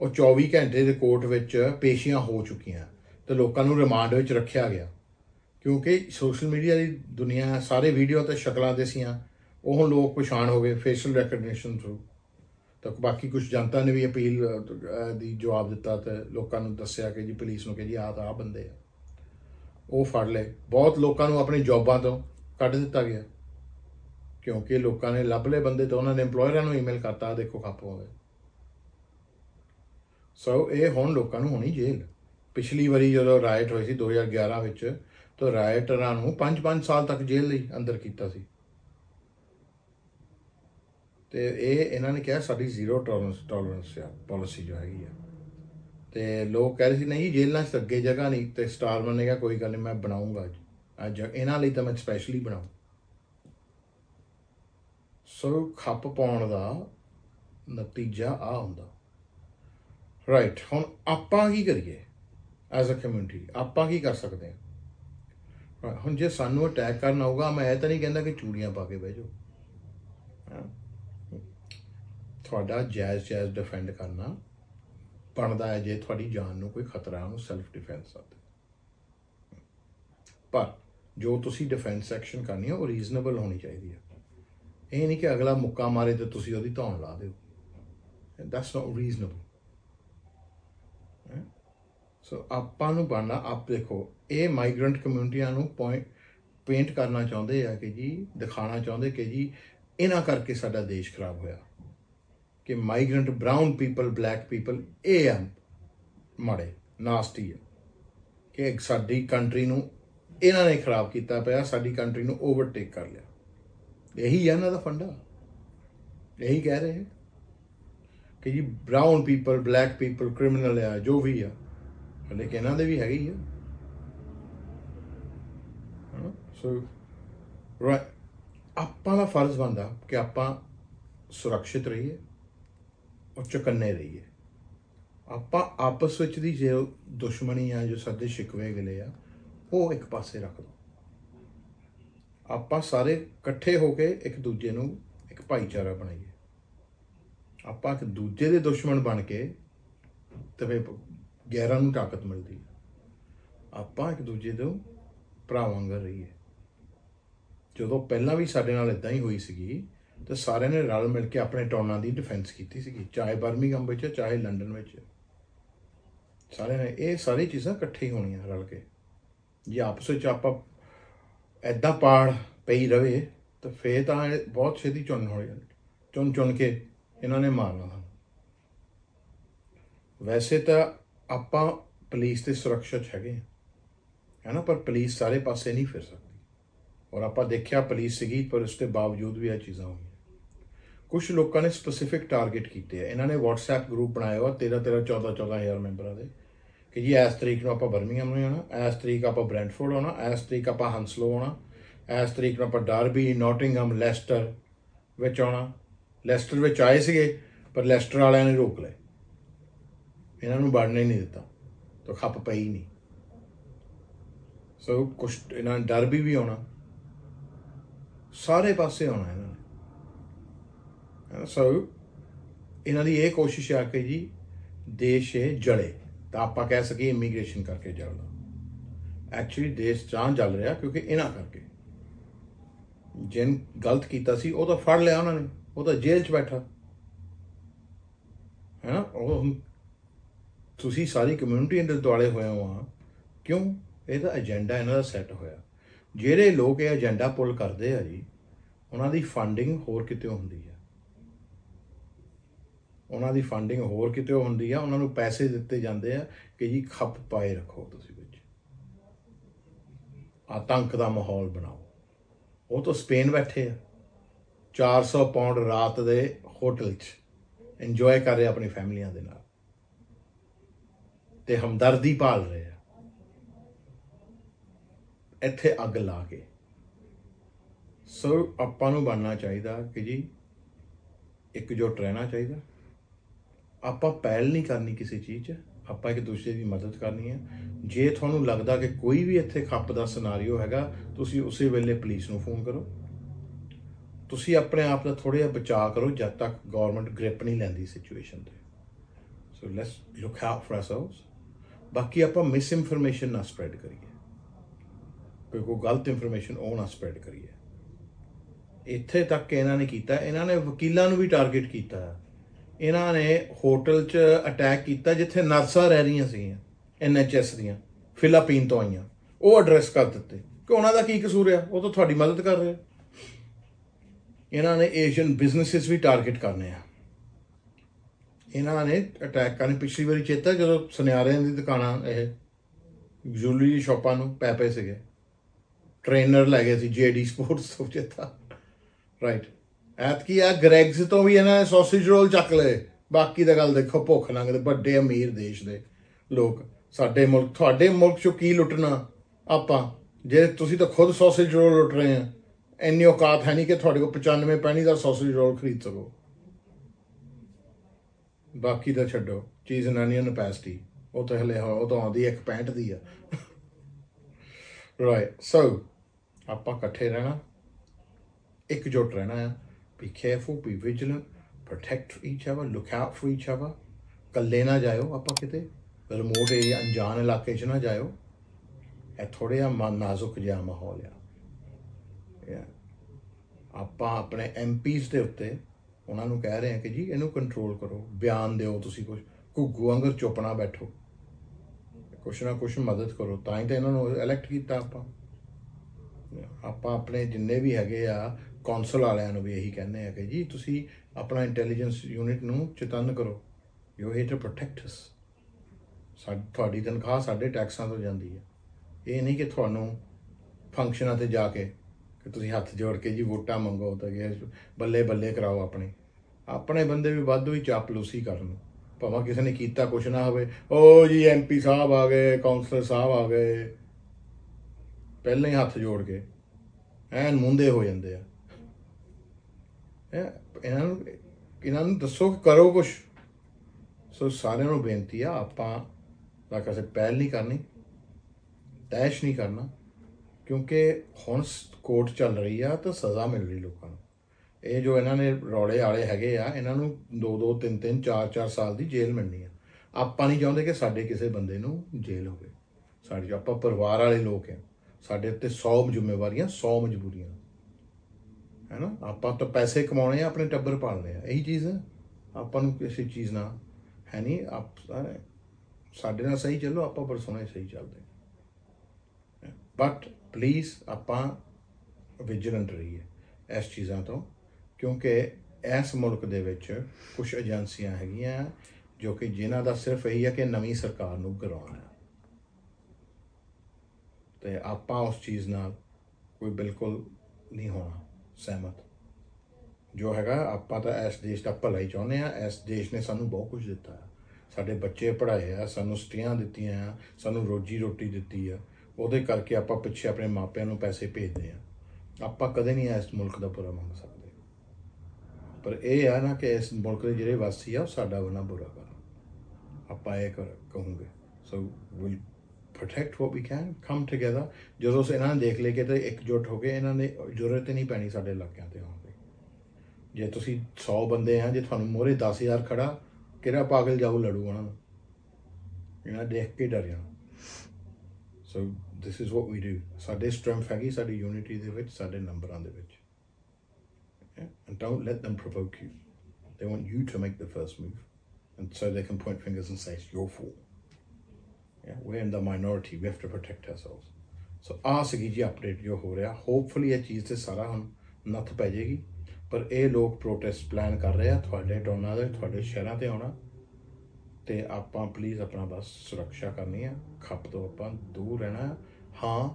ਉਹ 24 ਘੰਟੇ ਦੇ ਕੋਰਟ ਵਿੱਚ ਪੇਸ਼ੀਆਂ ਹੋ ਚੁੱਕੀਆਂ ਤੇ ਲੋਕਾਂ ਨੂੰ ਰਿਮਾਂਡ ਵਿੱਚ ਰੱਖਿਆ ਗਿਆ। ਕਿਉਂਕਿ ਸੋਸ਼ਲ ਮੀਡੀਆ ਦੀ ਦੁਨੀਆ, ਸਾਰੇ ਵੀਡੀਓ ਤੇ ਸ਼ਕਲਾਂ ਦੇ ਸੀਆਂ, ਉਹ ਲੋਕ ਪਛਾਣ ਹੋ ਗਏ ਫੇਸ਼ੀਅਲ ਰੈਕਗਨੀਸ਼ਨ ਥਰੂ ਤਾਂ ਬਾਕੀ ਕੁਝ ਜਨਤਾ ਨੇ ਵੀ ਅਪੀਲ ਦੀ ਜਵਾਬ ਦਿੱਤਾ ਤੇ ਲੋਕਾਂ ਨੂੰ ਦੱਸਿਆ ਕਿ ਜੀ ਪੁਲਿਸ ਨੂੰ ਕਿ ਜੀ ਆਹ ਤਾਂ ਆਹ ਬੰਦੇ ਆ। ਉਹ ਫੜ ਲਏ। ਬਹੁਤ ਲੋਕਾਂ ਨੂੰ ਆਪਣੀ ਜੌਬਾਂ ਤੋਂ ਕੱਢ ਦਿੱਤਾ ਗਿਆ। ਕਿਉਂਕਿ ਲੋਕਾਂ ਨੇ ਲੱਭ ਲਏ ਬੰਦੇ ਤਾਂ ਉਹਨਾਂ ਨੇ EMPLOYERਾਂ ਨੂੰ ਈਮੇਲ ਕਰਤਾ ਦੇਖੋ ਖੱਪ ਹੋ ਗਏ ਸੋ ਇਹ ਹੁਣ ਲੋਕਾਂ ਨੂੰ ਹੋਣੀ ਜੇਲ੍ਹ। ਪਿਛਲੀ ਵਾਰੀ ਜਦੋਂ ਰਾਇਟ ਹੋਈ ਸੀ 2011 ਵਿੱਚ, ਤਾਂ ਰਾਇਟਰਾਂ ਨੂੰ 5-5 ਸਾਲ ਤੱਕ ਜੇਲ੍ਹ ਲਈ ਅੰਦਰ ਕੀਤਾ ਸੀ। ਤੇ ਇਹ ਇਹਨਾਂ ਨੇ ਕਿਹਾ ਸਾਡੀ ਜ਼ੀਰੋ ਟੋਲਰੈਂਸ ਟੋਲਰੈਂਸ ਆ ਪਾਲਿਸੀ ਜੋ ਹੈਗੀ ਆ। ਤੇ ਲੋਕ ਕਹਿ ਰਹੇ ਸੀ, ਨਹੀਂ, ਜੇਲ੍ਹਾਂ 'ਚ ਅੱਗੇ ਜਗ੍ਹਾ ਨਹੀਂ, ਤੇ ਸਟਾਰ ਬਣੇਗਾ, ਕੋਈ ਗੱਲ ਨਹੀਂ, ਮੈਂ ਬਣਾਉਂਗਾ ਅੱਜ ਇਹਨਾਂ ਲਈ ਤਾਂ ਮੈਂ ਸਪੈਸ਼ਲੀ ਬਣਾਉ। ਸੋ ਖੱਪ ਪਾਉਣ ਦਾ ਨਤੀਜਾ ਆ ਹੁੰਦਾ। ਰਾਈਟ ਹੁਣ ਆਪਾਂ ਕੀ ਕਰੀਏ ਐਜ਼ ਅ ਕਮਿਊਨਿਟੀ ਆਪਾਂ ਕੀ ਕਰ ਸਕਦੇ ਹਾਂ? ਹੁਣ ਜੇ ਸਾਨੂੰ ਅਟੈਕ ਕਰਨਾ ਹੋਊਗਾ, ਮੈਂ ਇਹ ਤਾਂ ਨਹੀਂ ਕਹਿੰਦਾ ਕਿ ਚੂੜੀਆਂ ਪਾ ਕੇ ਬਹਿ ਜਾਓ। ਹਾਂ। ਤੁਹਾਡਾ ਜਾਇਜ਼ ਜੈਜ਼ ਡਿਫੈਂਡ ਕਰਨਾ ਬਣਦਾ ਹੈ ਜੇ ਤੁਹਾਡੀ ਜਾਨ ਨੂੰ ਕੋਈ ਖਤਰਾ ਹੈ, ਉਹਨੂੰ ਸੈਲਫ ਡਿਫੈਂਸ ਆਤੇ ਪਰ ਜੋ ਤੁਸੀਂ ਡਿਫੈਂਸ ਐਕਸ਼ਨ ਕਰਨੀ ਹੈ ਉਹ ਰੀਜ਼ਨੇਬਲ ਹੋਣੀ ਚਾਹੀਦੀ ਹੈ ਇਹ ਨਹੀਂ ਕਿ ਅਗਲਾ ਮੁੱਕਾ ਮਾਰੇ ਤੇ ਤੁਸੀਂ ਉਹਦੀ ਧੌਣ ਲਾ ਦਿਓ। ਦੈਟਸ ਨਾਟ ਰੀਜ਼ਨੇਬਲ ਸੋ ਆਪਾਂ ਨੂੰ ਬਣਨਾ, ਆਪ ਦੇਖੋ, ਇਹ ਮਾਈਗ੍ਰੈਂਟ ਕਮਿਊਨਿਟੀਆਂ ਨੂੰ ਪੁਆਇੰਟ ਪੇਂਟ ਕਰਨਾ ਚਾਹੁੰਦੇ ਆ ਕਿ ਜੀ ਦਿਖਾਣਾ ਚਾਹੁੰਦੇ ਕਿ ਜੀ, ਇਹਨਾਂ ਕਰਕੇ ਸਾਡਾ ਦੇਸ਼ ਖਰਾਬ ਹੋਇਆ। ਕਿ migrant brown people black people ਇਹ ਆ ਮਾੜੇ ਨਾਸਟੀ ਹੈ ਕਿ ਸਾਡੀ ਕੰਟਰੀ ਨੂੰ ਇਹਨਾਂ ਨੇ ਖਰਾਬ ਕੀਤਾ ਪਿਆ, ਸਾਡੀ ਕੰਟਰੀ ਨੂੰ ਓਵਰਟੇਕ ਕਰ ਲਿਆ। ਇਹੀ ਹੈ ਇਹਨਾਂ ਦਾ ਫੰਡਾ। ਇਹੀ ਕਹਿ ਰਹੇ ਕਿ ਜੀ brown people black people criminal ਆ, ਜੋ ਵੀ ਆ। ਲੇਕਿਨ ਇਹਨਾਂ ਦੇ ਵੀ ਹੈਗੇ ਹੀ ਆ ਸੋ ਆਪਾਂ ਦਾ ਫਰਜ਼ ਬਣਦਾ ਕਿ ਆਪਾਂ ਸੁਰੱਖਿਅਤ ਰਹੀਏ ਔਰ ਚੁਕੰਨੇ ਰਹੀਏ। ਆਪਾਂ ਆਪਸ ਵਿੱਚ ਦੀ ਜੋ ਦੁਸ਼ਮਣੀ ਆ, ਜੋ ਸਾਡੇ ਸ਼ਿਕਵੇ ਗਲੇ ਆ ਉਹ ਇੱਕ ਪਾਸੇ ਰੱਖ ਦੋ। ਆਪਾਂ ਸਾਰੇ ਇਕੱਠੇ ਹੋ ਕੇ ਇੱਕ ਦੂਜੇ ਨੂੰ ਇੱਕ ਭਾਈਚਾਰਾ ਬਣਾਈਏ। ਆਪਾਂ ਇੱਕ ਦੂਜੇ ਦੇ ਦੁਸ਼ਮਣ ਬਣ ਕੇ ਤਵੇ ਗੈਰਾਂ ਨੂੰ ਤਾਕਤ ਮਿਲਦੀ ਹੈ। ਆਪਾਂ ਇੱਕ ਦੂਜੇ ਤੋਂ ਭਰਾ ਵਾਂਗਰ ਰਹੀਏ। ਜਦੋਂ ਪਹਿਲਾਂ ਵੀ ਸਾਡੇ ਨਾਲ ਇਦਾਂ ਹੀ ਹੋਈ ਸੀਗੀ, ਤੇ ਸਾਰਿਆਂ ਨੇ ਰਲ ਮਿਲ ਕੇ ਆਪਣੇ ਟਾਊਨਾਂ ਦੀ ਡਿਫੈਂਸ ਕੀਤੀ ਸੀਗੀ, ਚਾਹੇ ਬਰਮਿੰਗਮ ਵਿੱਚ, ਚਾਹੇ ਲੰਡਨ ਵਿੱਚ। ਸਾਰਿਆਂ ਨੇ ਇਹ ਸਾਰੀ ਚੀਜ਼ਾਂ ਇਕੱਠੇ ਹੀ ਹੋਣੀਆਂ ਰਲ ਕੇ। ਜੇ ਆਪਸ ਵਿੱਚ ਆਪਾਂ ਐਦਾਂ ਪਾੜ ਪਈ ਰਵੇ, ਤਾਂ ਫੇਰ ਤਾਂ ਬਹੁਤ ਛੇਤੀ ਚੁਣ ਹੋ ਜਾਂਦੇ। ਚੁਣ ਚੁਣ ਕੇ ਇਹਨਾਂ ਨੇ ਮਾਰਨਾ ਵੈਸੇ ਤਾਂ ਆਪਾਂ ਪੁਲਿਸ ਤੇ ਸੁਰੱਖਿਆ 'ਚ ਹੈਗੇ ਹਾਂ। ਹੈ ਨਾ ਪਰ ਪੁਲਿਸ ਸਾਰੇ ਪਾਸੇ ਨਹੀਂ ਫਿਰ ਸਕਦੀ। ਔਰ ਆਪਾਂ ਦੇਖਿਆ ਪੁਲਿਸ ਸੀਗੀ, ਪਰ ਉਸ ਦੇ ਬਾਵਜੂਦ ਵੀ ਇਹ ਚੀਜ਼ਾਂ ਹੋਈਆਂ। ਕੁਝ ਲੋਕਾਂ ਨੇ ਸਪੈਸੀਫਿਕ ਟਾਰਗੇਟ ਕੀਤੇ ਆ। ਇਹਨਾਂ ਨੇ WhatsApp ਗਰੁੱਪ ਬਣਾਇਆ ਹੋਇਆ 13 13 14 14000 ਮੈਂਬਰਾਂ ਦੇ। ਕਿ ਜੀ ਇਸ ਤਰੀਕ ਨੂੰ ਆਪਾਂ ਬਰਮਿੰਗਮ ਨੂੰ ਆਉਣਾ, ਇਸ ਤਰੀਕ ਆਪਾਂ ਬ੍ਰੈਂਟਫੋਰਡ ਆਉਣਾ, ਇਸ ਤਰੀਕ ਆਪਾਂ ਹੰਸਲੋ ਆਉਣਾ, ਇਸ ਤਰੀਕ ਨੂੰ ਆਪਾਂ ਡਾਰਬੀ ਨੋਟਿੰਗਮ ਲੈਸਟਰ ਵਿੱਚ ਆਉਣਾ। ਲੈਸਟਰ ਵਿੱਚ ਆਏ ਸੀਗੇ, ਪਰ ਲੈਸਟਰ ਵਾਲਿਆਂ ਨੇ ਰੋਕ ਲਏ। ਇਹਨਾਂ ਨੂੰ ਵੜਨੇ ਨਹੀਂ ਦਿੱਤਾ। ਤਾਂ ਖੱਪ ਪਈ ਨਹੀਂ। ਸੋ ਕੁਛ ਇਹਨਾਂ ਨੇ ਡਰਬੀ ਵੀ ਆਉਣਾ। ਸਾਰੇ ਪਾਸੇ ਆਉਣਾ ਇਹਨਾਂ ਨੇ। ਸੋ ਇਹਨਾਂ ਦੀ ਇਹ ਕੋਸ਼ਿਸ਼ ਆ ਕਿ ਜੀ ਦੇਸ਼ ਇਹ ਜਲੇ। ਤਾਂ ਆਪਾਂ ਕਹਿ ਸਕੀਏ ਇਮੀਗ੍ਰੇਸ਼ਨ ਕਰਕੇ ਜਲਦਾ ਐਕਚੁਅਲੀ ਦੇਸ਼ ਚਾਂ ਚੱਲ ਰਿਹਾ ਕਿਉਂਕਿ ਇਹਨਾਂ ਕਰਕੇ। ਜਿਨ ਗਲਤ ਕੀਤਾ ਸੀ, ਉਹ ਤਾਂ ਫੜ ਲਿਆ ਉਹਨਾਂ ਨੇ, ਉਹ ਤਾਂ ਜੇਲ੍ਹ 'ਚ ਬੈਠਾ। ਹੈ ਨਾ ਉਹ ਤੁਸੀਂ ਸਾਰੀ ਕਮਿਊਨਿਟੀ ਦੇ ਦੁਆਲੇ ਹੋਏ ਹੋ ਆ ਕਿਉਂ? ਇਹਦਾ ਏਜੰਡਾ ਇਹਨਾਂ ਦਾ ਸੈੱਟ ਹੋਇਆ। ਜਿਹੜੇ ਲੋਕ ਇਹ ਏਜੰਡਾ ਪੁੱਲ ਕਰਦੇ ਆ ਜੀ, ਉਹਨਾਂ ਦੀ ਫੰਡਿੰਗ ਹੋਰ ਕਿਤੇ ਹੁੰਦੀ ਹੈ ਉਹਨਾਂ ਦੀ ਫੰਡਿੰਗ ਹੋਰ ਕਿਤੇ ਹੁੰਦੀ ਆ, ਉਹਨਾਂ ਨੂੰ ਪੈਸੇ ਦਿੱਤੇ ਜਾਂਦੇ ਆ ਕਿ ਜੀ ਖੱਪ ਪਾਏ ਰੱਖੋ ਤੁਸੀਂ ਵਿੱਚ। ਆਤੰਕ ਦਾ ਮਾਹੌਲ ਬਣਾਓ। ਉਹ ਤਾਂ ਸਪੇਨ ਬੈਠੇ ਆ। 400 ਪਾਉਂਡ ਰਾਤ ਦੇ ਹੋਟਲ 'ਚ ਇੰਜੋਏ ਕਰ ਰਹੇ ਆਪਣੀ ਫੈਮਲੀਆਂ ਦੇ ਨਾਲ। ਤੇ ਹਮਦਰਦੀ ਪਾਲ ਰਹੇ ਆ। ਇੱਥੇ ਅੱਗ ਲਾ ਕੇ। ਸੋ ਆਪਾਂ ਨੂੰ ਬਣਨਾ ਚਾਹੀਦਾ ਕਿ ਜੀ ਇੱਕ ਇਕਜੁੱਟ ਰਹਿਣਾ ਚਾਹੀਦਾ। ਆਪਾਂ ਪਹਿਲ ਨਹੀਂ ਕਰਨੀ ਕਿਸੇ ਚੀਜ਼ 'ਚ, ਆਪਾਂ ਇੱਕ ਦੂਸਰੇ ਦੀ ਮਦਦ ਕਰਨੀ ਹੈ। ਜੇ ਤੁਹਾਨੂੰ ਲੱਗਦਾ ਕਿ ਕੋਈ ਵੀ ਇੱਥੇ ਖੱਪ ਦਾ ਸਿਨੈਰੀਓ ਹੈਗਾ, ਤੁਸੀਂ ਉਸੇ ਵੇਲੇ ਪੁਲਿਸ ਨੂੰ ਫੋਨ ਕਰੋ। ਤੁਸੀਂ ਆਪਣੇ ਆਪ ਦਾ ਥੋੜਾ ਜਿਹਾ ਬਚਾਅ ਕਰੋ, ਜਦ ਤੱਕ ਗਵਰਨਮੈਂਟ ਗ੍ਰਿਪ ਨਹੀਂ ਲੈਂਦੀ ਸਿਚੁਏਸ਼ਨ ਤੇ। So let's look out for ourselves ਬਾਕੀ ਆਪਾਂ ਮਿਸ ਇਨਫੋਰਮੇਸ਼ਨ ਨਾ ਸਪਰੈਡ ਕਰੀਏ। ਕੋਈ ਕੋ ਗਲਤ ਇਨਫੋਰਮੇਸ਼ਨ ਉਹ ਨਾ ਸਪਰੈਡ ਕਰੀਏ। ਇੱਥੇ ਤੱਕ ਇਹਨਾਂ ਨੇ ਕੀਤਾ, ਇਹਨਾਂ ਨੇ ਵਕੀਲਾਂ ਨੂੰ ਵੀ ਟਾਰਗੇਟ ਕੀਤਾ। ਇਹਨਾਂ ਨੇ ਹੋਟਲ 'ਚ ਅਟੈਕ ਕੀਤਾ ਜਿੱਥੇ ਨਰਸਾਂ ਰਹਿ ਰਹੀਆਂ ਸੀਗੀਆਂ ਐਨਐਚਐਸ ਦੀਆਂ, ਫਿਲੀਪੀਨ ਤੋਂ ਆਈਆਂ। ਉਹ ਐਡਰੈਸ ਕਰ ਦਿੱਤੇ ਕਿ ਉਹਨਾਂ ਦਾ ਕੀ ਕਸੂਰ ਆ? ਉਹ ਤਾਂ ਤੁਹਾਡੀ ਮਦਦ ਕਰ ਰਹੇ ਇਹਨਾਂ ਨੇ ਏਸ਼ੀਅਨ ਬਿਜ਼ਨੈਸਸ ਵੀ ਟਾਰਗੇਟ ਕਰਨੇ ਆ। ਇਹਨਾਂ ਨੇ ਅਟੈਕ ਕਰਨ ਪਿਛਲੀ ਵਾਰੀ ਚੇਤਾ ਜਦੋਂ ਸੁਨਿਆਰਿਆਂ ਦੀ ਦੁਕਾਨਾਂ, ਇਹ ਜੁਐਲਰੀ ਦੀ ਸ਼ਾਪਾਂ ਨੂੰ ਪੈ ਪਏ ਸੀਗੇ। ਟ੍ਰੇਨਰ ਲੈ ਗਏ ਸੀ ਜੀਡੀ ਸਪੋਰਟਸ ਤੋਂ ਚੇਤਾ। ਰਾਈਟ ਐਤਕੀ ਆ ਗ੍ਰੈਗਸ ਤੋਂ ਵੀ ਇਹਨਾਂ ਨੇ ਸੌਸੇਜ ਰੋਲ ਚੱਕ ਲਏ। ਬਾਕੀ ਦਾ ਗੱਲ ਦੇਖੋ, ਭੁੱਖ ਨੰਗ ਦੇ ਵੱਡੇ ਅਮੀਰ ਦੇਸ਼ ਦੇ ਲੋਕ। ਸਾਡੇ ਮੁਲਕ, ਤੁਹਾਡੇ ਮੁਲਕ ਚੋਂ ਕੀ ਲੁੱਟਣਾ? ਆਪਾਂ, ਜੇ ਤੁਸੀਂ ਤਾਂ ਖੁਦ ਸੌਸੇਜ ਰੋਲ ਲੁੱਟ ਰਹੇ ਆ, ਇੰਨੀ ਔਕਾਤ ਹੈ ਨਹੀਂ ਕਿ ਤੁਹਾਡੇ ਕੋਲ 95 ਪੈਣੀ ਦਾ ਸੌਸੇਜ ਰੋਲ ਖਰੀਦ ਸਕੋ। ਬਾਕੀ ਦਾ ਛੱਡੋ ਚੀਜ਼ ਨਾਨੀਆਂ ਨੂੰ ਪੈਸਟੀ ਉਹ ਤਾਂ ਹਲੇ ਉਹ ਤਾਂ ਆਉਂਦੀ 165 ਦੀ ਆ। ਰਾਈਟ ਸੋ ਆਪਾਂ ਇਕੱਠੇ ਰਹਿਣਾ। ਇਕਜੁੱਟ ਰਹਿਣਾ ਆ। Be careful, be vigilant, protect each other, look out for each other. ਕੱਲੇ ਨਾ ਜਾਇਓ ਆਪਾਂ ਕਿਤੇ ਰਿਮੋਟ ਏਰੀਆ ਅਣਜਾਣ ਇਲਾਕੇ 'ਚ ਨਾ ਜਾਇਓ। ਇਹ ਥੋੜਾ ਜਿਹਾ ਨਾਜ਼ੁਕ ਜਿਹਾ ਮਾਹੌਲ ਆ। ਆਪਾਂ ਆਪਣੇ ਐਮਪੀਸ ਦੇ ਉੱਤੇ ਉਹਨਾਂ ਨੂੰ ਕਹਿ ਰਹੇ ਹਾਂ ਕਿ ਜੀ ਇਹਨੂੰ ਕੰਟਰੋਲ ਕਰੋ, ਬਿਆਨ ਦਿਓ ਤੁਸੀਂ ਕੁਝ ਘੁੱਗੂ ਵਾਂਗਰ ਚੁੱਪ ਨਾ ਬੈਠੋ। ਕੁਛ ਨਾ ਕੁਛ ਮਦਦ ਕਰੋ, ਤਾਂ ਹੀ ਤਾਂ ਇਹਨਾਂ ਨੂੰ ਇਲੈਕਟ ਕੀਤਾ ਆਪਾਂ। ਆਪਾਂ ਆਪਣੇ ਜਿੰਨੇ ਵੀ ਹੈਗੇ ਆ ਕੌਂਸਲ ਵਾਲਿਆਂ ਨੂੰ ਵੀ ਇਹੀ ਕਹਿੰਦੇ ਆ ਕਿ ਜੀ ਤੁਸੀਂ ਆਪਣਾ ਇੰਟੈਲੀਜੈਂਸ ਯੂਨਿਟ ਨੂੰ ਚੇਤਨ ਕਰੋ। You hate to protect us ਸਾਡੀ ਤੁਹਾਡੀ ਤਨਖਾਹ ਸਾਡੇ ਟੈਕਸਾਂ ਤੋਂ ਜਾਂਦੀ ਹੈ। ਇਹ ਨਹੀਂ ਕਿ ਤੁਹਾਨੂੰ ਫੰਕਸ਼ਨਾਂ ਤੇ ਜਾ ਕੇ ਕਿ ਤੁਸੀਂ ਹੱਥ ਜੋੜ ਕੇ ਜੀ ਵੋਟਾਂ ਮੰਗੋ ਤਾਂ ਕਿ ਬੱਲੇ ਬੱਲੇ ਕਰਾਓ ਆਪਣੇ। ਆਪਣੇ ਬੰਦੇ ਵੀ ਵਾਧੂ ਹੀ ਚਾਪਲੂਸੀ ਕਰਨ। ਭਾਵੇਂ ਕਿਸੇ ਨੇ ਕੀਤਾ ਕੁਛ ਨਾ ਹੋਵੇ। ਓ ਜੀ ਐਮਪੀ ਸਾਹਿਬ ਆ ਗਏ ਕਾਉਂਸਲਰ ਸਾਹਿਬ ਆ ਗਏ। ਪਹਿਲਾਂ ਹੀ ਹੱਥ ਜੋੜ ਕੇ ਐਨ ਮੁੰਦੇ ਹੋ ਜਾਂਦੇ ਆ। ਇਹਨਾਂ ਨੂੰ ਇਹਨਾਂ ਨੂੰ ਦੱਸੋ ਕਿ ਕਰੋ ਕੁਛ। ਸੋ ਸਾਰਿਆਂ ਨੂੰ ਬੇਨਤੀ ਆ, ਆਪਾਂ ਦਾ ਕਿਸੇ ਪਹਿਲ ਨਹੀਂ ਕਰਨੀ, ਤੈਸ਼ ਨਹੀਂ ਕਰਨਾ, ਕਿਉਂਕਿ ਹੁਣ ਕੋਰਟ ਚੱਲ ਰਹੀ ਆ ਤਾਂ ਸਜ਼ਾ ਮਿਲ ਰਹੀ ਲੋਕਾਂ ਨੂੰ। ਇਹ ਜੋ ਇਹਨਾਂ ਨੇ ਰੌਲੇ ਵਾਲੇ ਹੈਗੇ ਆ, ਇਹਨਾਂ ਨੂੰ 2 2 3 3 4 4 ਸਾਲ ਦੀ ਜੇਲ੍ਹ ਮਿਲਣੀ ਆ। ਆਪਾਂ ਨਹੀਂ ਚਾਹੁੰਦੇ ਕਿ ਸਾਡੇ ਕਿਸੇ ਬੰਦੇ ਨੂੰ ਜੇਲ੍ਹ ਹੋਵੇ। ਸਾਡੇ ਆਪਾਂ ਪਰਿਵਾਰ ਵਾਲੇ ਲੋਕ ਆ। ਸਾਡੇ ਉੱਤੇ 100 ਜ਼ਿੰਮੇਵਾਰੀਆਂ 100 ਮਜਬੂਰੀਆਂ। ਹੈਨਾ? ਆਪਾਂ ਤਾਂ ਪੈਸੇ ਕਮਾਉਣੇ ਆ, ਆਪਣੇ ਟੱਬਰ ਪਾਲਣੇ ਆ। ਇਹੀ ਚੀਜ਼ ਹੈ ਆਪਾਂ ਨੂੰ ਕਿਸੇ ਚੀਜ਼ ਨਾਲ ਹੈ ਨਹੀਂ, ਆਪ ਸਾਡੇ ਨਾਲ ਸਹੀ ਚੱਲੋ, ਆਪਾਂ ਪਰਸੋਂ ਸਹੀ ਚੱਲਦੇ ਬਟ ਪਲੀਜ਼ ਆਪਾਂ ਵਿਜੀਲੈਂਟ ਰਹੀਏ ਇਸ ਚੀਜ਼ਾਂ ਤੋਂ, ਕਿਉਂਕਿ ਇਸ ਮੁਲਕ ਦੇ ਵਿੱਚ ਕੁਝ ਏਜੰਸੀਆਂ ਹੈਗੀਆਂ ਜੋ ਕਿ ਜਿਨ੍ਹਾਂ ਦਾ ਸਿਰਫ ਇਹੀ ਹੈ ਕਿ ਨਵੀਂ ਸਰਕਾਰ ਨੂੰ ਗਰਾਉਣਾ ਹੈ ਤੇ ਆਪਾਂ ਉਸ ਚੀਜ਼ ਨਾਲ ਕੋਈ ਬਿਲਕੁਲ ਨਹੀਂ ਹੋਣਾ। ਸਹਿਮਤ। ਜੋ ਹੈਗਾ, ਆਪਾਂ ਤਾਂ ਇਸ ਦੇਸ਼ ਦਾ ਭਲਾ ਹੀ ਚਾਹੁੰਦੇ ਆ ਇਸ ਦੇਸ਼ ਨੇ ਸਾਨੂੰ ਬਹੁਤ ਕੁਝ ਦਿੱਤਾ। ਹੈ ਸਾਡੇ ਬੱਚੇ ਪੜ੍ਹਾਏ ਆ, ਸਾਨੂੰ ਸਟੀਆਂ ਦਿੱਤੀਆਂ ਆ, ਸਾਨੂੰ ਰੋਜੀ ਰੋਟੀ ਦਿੱਤੀ ਆ। ਉਹਦੇ ਕਰਕੇ ਆਪਾਂ ਪਿੱਛੇ ਆਪਣੇ ਮਾਪਿਆਂ ਨੂੰ ਪੈਸੇ ਭੇਜਦੇ ਆ। ਆਪਾਂ ਕਦੇ ਨਹੀਂ ਇਸ ਮੁਲਕ ਦਾ ਬੁਰਾ ਮੰਗ ਸਕਦੇ। ਪਰ ਇਹ ਆ ਨਾ ਕਿ ਇਸ ਮੁਲਕ ਦੇ ਜਿਹੜੇ ਵਾਸੀ ਆ, ਉਹ ਸਾਡਾ ਬਣਾ ਬੁਰਾ ਕਰਨ। ਆਪਾਂ ਇਹ ਕਹੂੰਗੇ। So will protect what we can come together ਜਦੋਂ ਸੇ ਇਹਨਾਂ ਨੇ ਦੇਖ ਲਏ ਕਿ ਤੇ ਇਕਜੁੱਟ ਹੋ ਗਏ ਇਹਨਾਂ ਨੇ ਜ਼ਰੂਰਤ ਨਹੀਂ ਪੈਣੀ ਸਾਡੇ ਇਲਾਕਿਆਂ ਤੇ ਆਉਣ ਦੀ। ਜੇ ਤੁਸੀਂ 100 ਬੰਦੇ ਆ, ਜੇ ਤੁਹਾਨੂੰ ਮੋਰੇ 10000 ਖੜਾ, ਕਿਹੜਾ ਪਾਗਲ ਜਾਊ ਲੜੂ ਉਹਨਾਂ ਨੂੰ? ਇਹਨਾਂ ਦੇਖ ਕੇ ਡਰ ਜਾਣਾ। So this is what we do ਸਾਡੇ ਸਟਰੈਂਥ ਹੈਗੀ, ਸਾਡੀ ਯੂਨਿਟੀ ਦੇ ਵਿੱਚ, ਸਾਡੇ ਨੰਬਰਾਂ ਦੇ ਵਿੱਚ। And don't let them provoke you. They want you to make the first move. And so they can point fingers and say it's your fault. Yeah we're in the minority, we have to protect ourselves. So ਆ ਸੀਗੀ ਜੀ ਅਪਡੇਟ ਜੋ ਹੋ ਰਿਹਾ ਹੋਪਫੁਲੀ ਇਹ ਚੀਜ਼ ਤੇ ਸਾਰਾ ਹੁਣ ਨੱਥ ਪੈ ਜਾਏਗੀ ਪਰ ਇਹ ਲੋਕ ਪ੍ਰੋਟੈਸਟ ਪਲਾਨ ਕਰ ਰਹੇ ਆ ਤੁਹਾਡੇ ਟਾਊਨਾਂ ਦੇ ਤੁਹਾਡੇ ਸ਼ਹਿਰਾਂ ਤੇ ਆਉਣਾ ਤੇ ਆਪਾਂ ਪਲੀਜ਼ ਆਪਣਾ ਬਸ ਸੁਰੱਖਿਆ ਕਰਨੀ ਆ ਖੱਪ ਤੋਂ ਆਪਾਂ ਦੂਰ ਰਹਿਣਾ ਹੈ। ਹਾਂ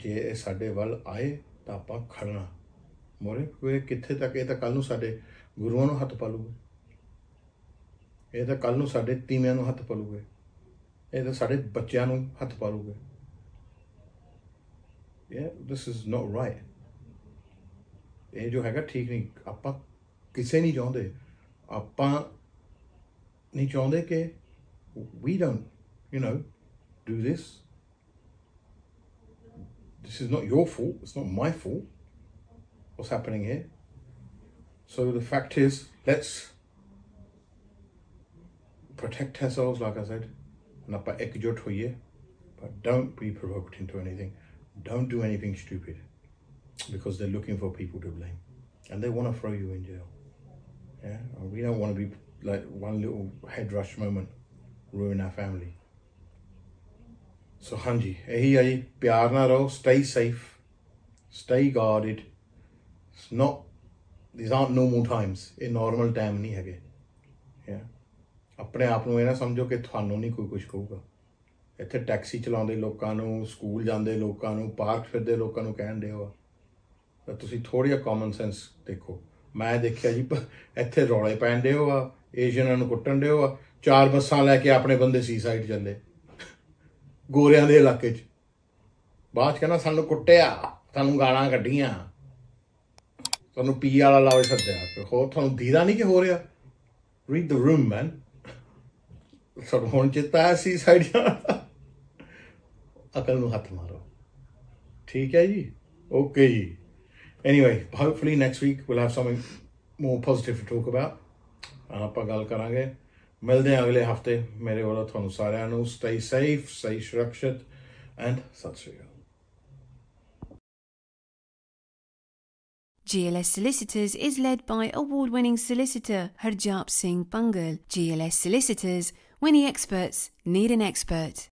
ਜੇ ਇਹ ਸਾਡੇ ਵੱਲ ਆਏ ਤਾਂ ਆਪਾਂ ਖੜਨਾ ਮੋਰੇ ਕੋਈ ਕਿੱਥੇ ਤੱਕ ਇਹ ਤਾਂ ਕੱਲ ਨੂੰ ਸਾਡੇ ਗੁਰੂਆਂ ਨੂੰ ਹੱਥ ਪਾਲੂਗੇ ਇਹ ਤਾਂ ਕੱਲ ਨੂੰ ਸਾਡੇ ਤੀਵਿਆਂ ਨੂੰ ਹੱਥ ਪਾਲੂਗੇ ਇਹ ਤਾਂ ਸਾਡੇ ਬੱਚਿਆਂ ਨੂੰ ਹੱਥ ਪਾਲੂਗੇ ਇਹ ਦਿਸ ਇਜ਼ ਨਾਟ ਰਾਈਟ ਇਹ ਜੋ ਹੈਗਾ ਠੀਕ ਨਹੀਂ ਆਪਾਂ ਕਿਸੇ ਨਹੀਂ ਚਾਹੁੰਦੇ ਆਪਾਂ ਨਹੀਂ ਚਾਹੁੰਦੇ ਕਿ we don't you know do this this is not your fault it's not my fault what's happening here so the fact is let's protect ourselves like I said and ਆਪਾਂ ਇਕਜੁੱਟ ਹੋਈਏ but don't be provoked into anything don't do anything stupid because they're looking for people to blame and they want to throw you in jail yeah and we don't want to be like one little head rush moment ruin our family so ਹਾਂਜੀ ਇਹੀ ਆ ਜੀ ਪਿਆਰ ਨਾਲ ਰਹੋ stay safe stay guarded it's not these aren't normal times ਇਹ normal time ਨਹੀਂ ਹੈਗੇ yeah ਆਪਣੇ ਆਪ ਨੂੰ ਇਹ ਨਾ ਸਮਝੋ ਕਿ ਤੁਹਾਨੂੰ ਨਹੀਂ ਕੋਈ ਕੁਝ ਕਹੂਗਾ। ਇੱਥੇ ਟੈਕਸੀ ਚਲਾਉਂਦੇ ਲੋਕਾਂ ਨੂੰ, ਸਕੂਲ ਜਾਂਦੇ ਲੋਕਾਂ ਨੂੰ, ਪਾਰਕ ਫਿਰਦੇ ਲੋਕਾਂ ਨੂੰ ਕਹਿਣ ਦਿਓ ਆ। ਤਾਂ ਤੁਸੀਂ ਥੋੜੀ ਜਿਹਾ ਕਾਮਨ ਸੈਂਸ ਦੇਖੋ। ਮੈਂ ਦੇਖਿਆ ਜੀ ਇੱਥੇ ਰੌਲੇ ਪੈਣ ਦਿਓ ਆ ਏਸ਼ੀਅਨਾਂ ਨੂੰ ਕੁੱਟਣ ਦਿਓ ਆ, ਚਾਰ ਬੱਸਾਂ ਲੈ ਕੇ ਆਪਣੇ ਬੰਦੇ ਸੀ ਸਾਈਡ ਚੱਲੇ ਗੋਰਿਆਂ ਦੇ ਇਲਾਕੇ 'ਚ। ਬਾਅਦ 'ਚ ਕਹਿੰਦਾ ਸਾਨੂੰ ਕੁੱਟਿਆ, ਸਾਨੂੰ ਗਾਲਾਂ ਕੱਢੀਆਂ। ਤੁਹਾਨੂੰ ਪੀ ਵਾਲਾ ਲਾਵੇ ਸੱਦਿਆ ਹੋਰ ਤੁਹਾਨੂੰ ਦੀਦਾ ਨਹੀਂ ਕਿ ਹੋ ਰਿਹਾ? Read the room man sir ਹੁਣ ਚਿੱਤਾ ਹੈ ਸੀ ਸਾਈਡ ਅਕਲ ਨੂੰ ਹੱਥ ਮਾਰੋ ਠੀਕ ਹੈ ਜੀ ਓਕੇ ਜੀ anyway hopefully next week will have something more positive to talk about ਆਪਾਂ ਗੱਲ ਕਰਾਂਗੇ ਮਿਲਦੇ ਹਾਂ ਅਗਲੇ ਹਫ਼ਤੇ ਮੇਰੇ ਵੱਲੋਂ ਤੁਹਾਨੂੰ ਸਾਰਿਆਂ ਨੂੰ ਸਟੇ ਸੇਫ ਸਹੀ ਸੁਰੱਖਿਅਤ ਐਂਡ ਸਤਿ ਸ਼੍ਰੀ ਅਕਾਲ GLS Solicitors is led by award winning solicitor Harjap Singh Bungal. GLS Solicitors, the experts need an expert.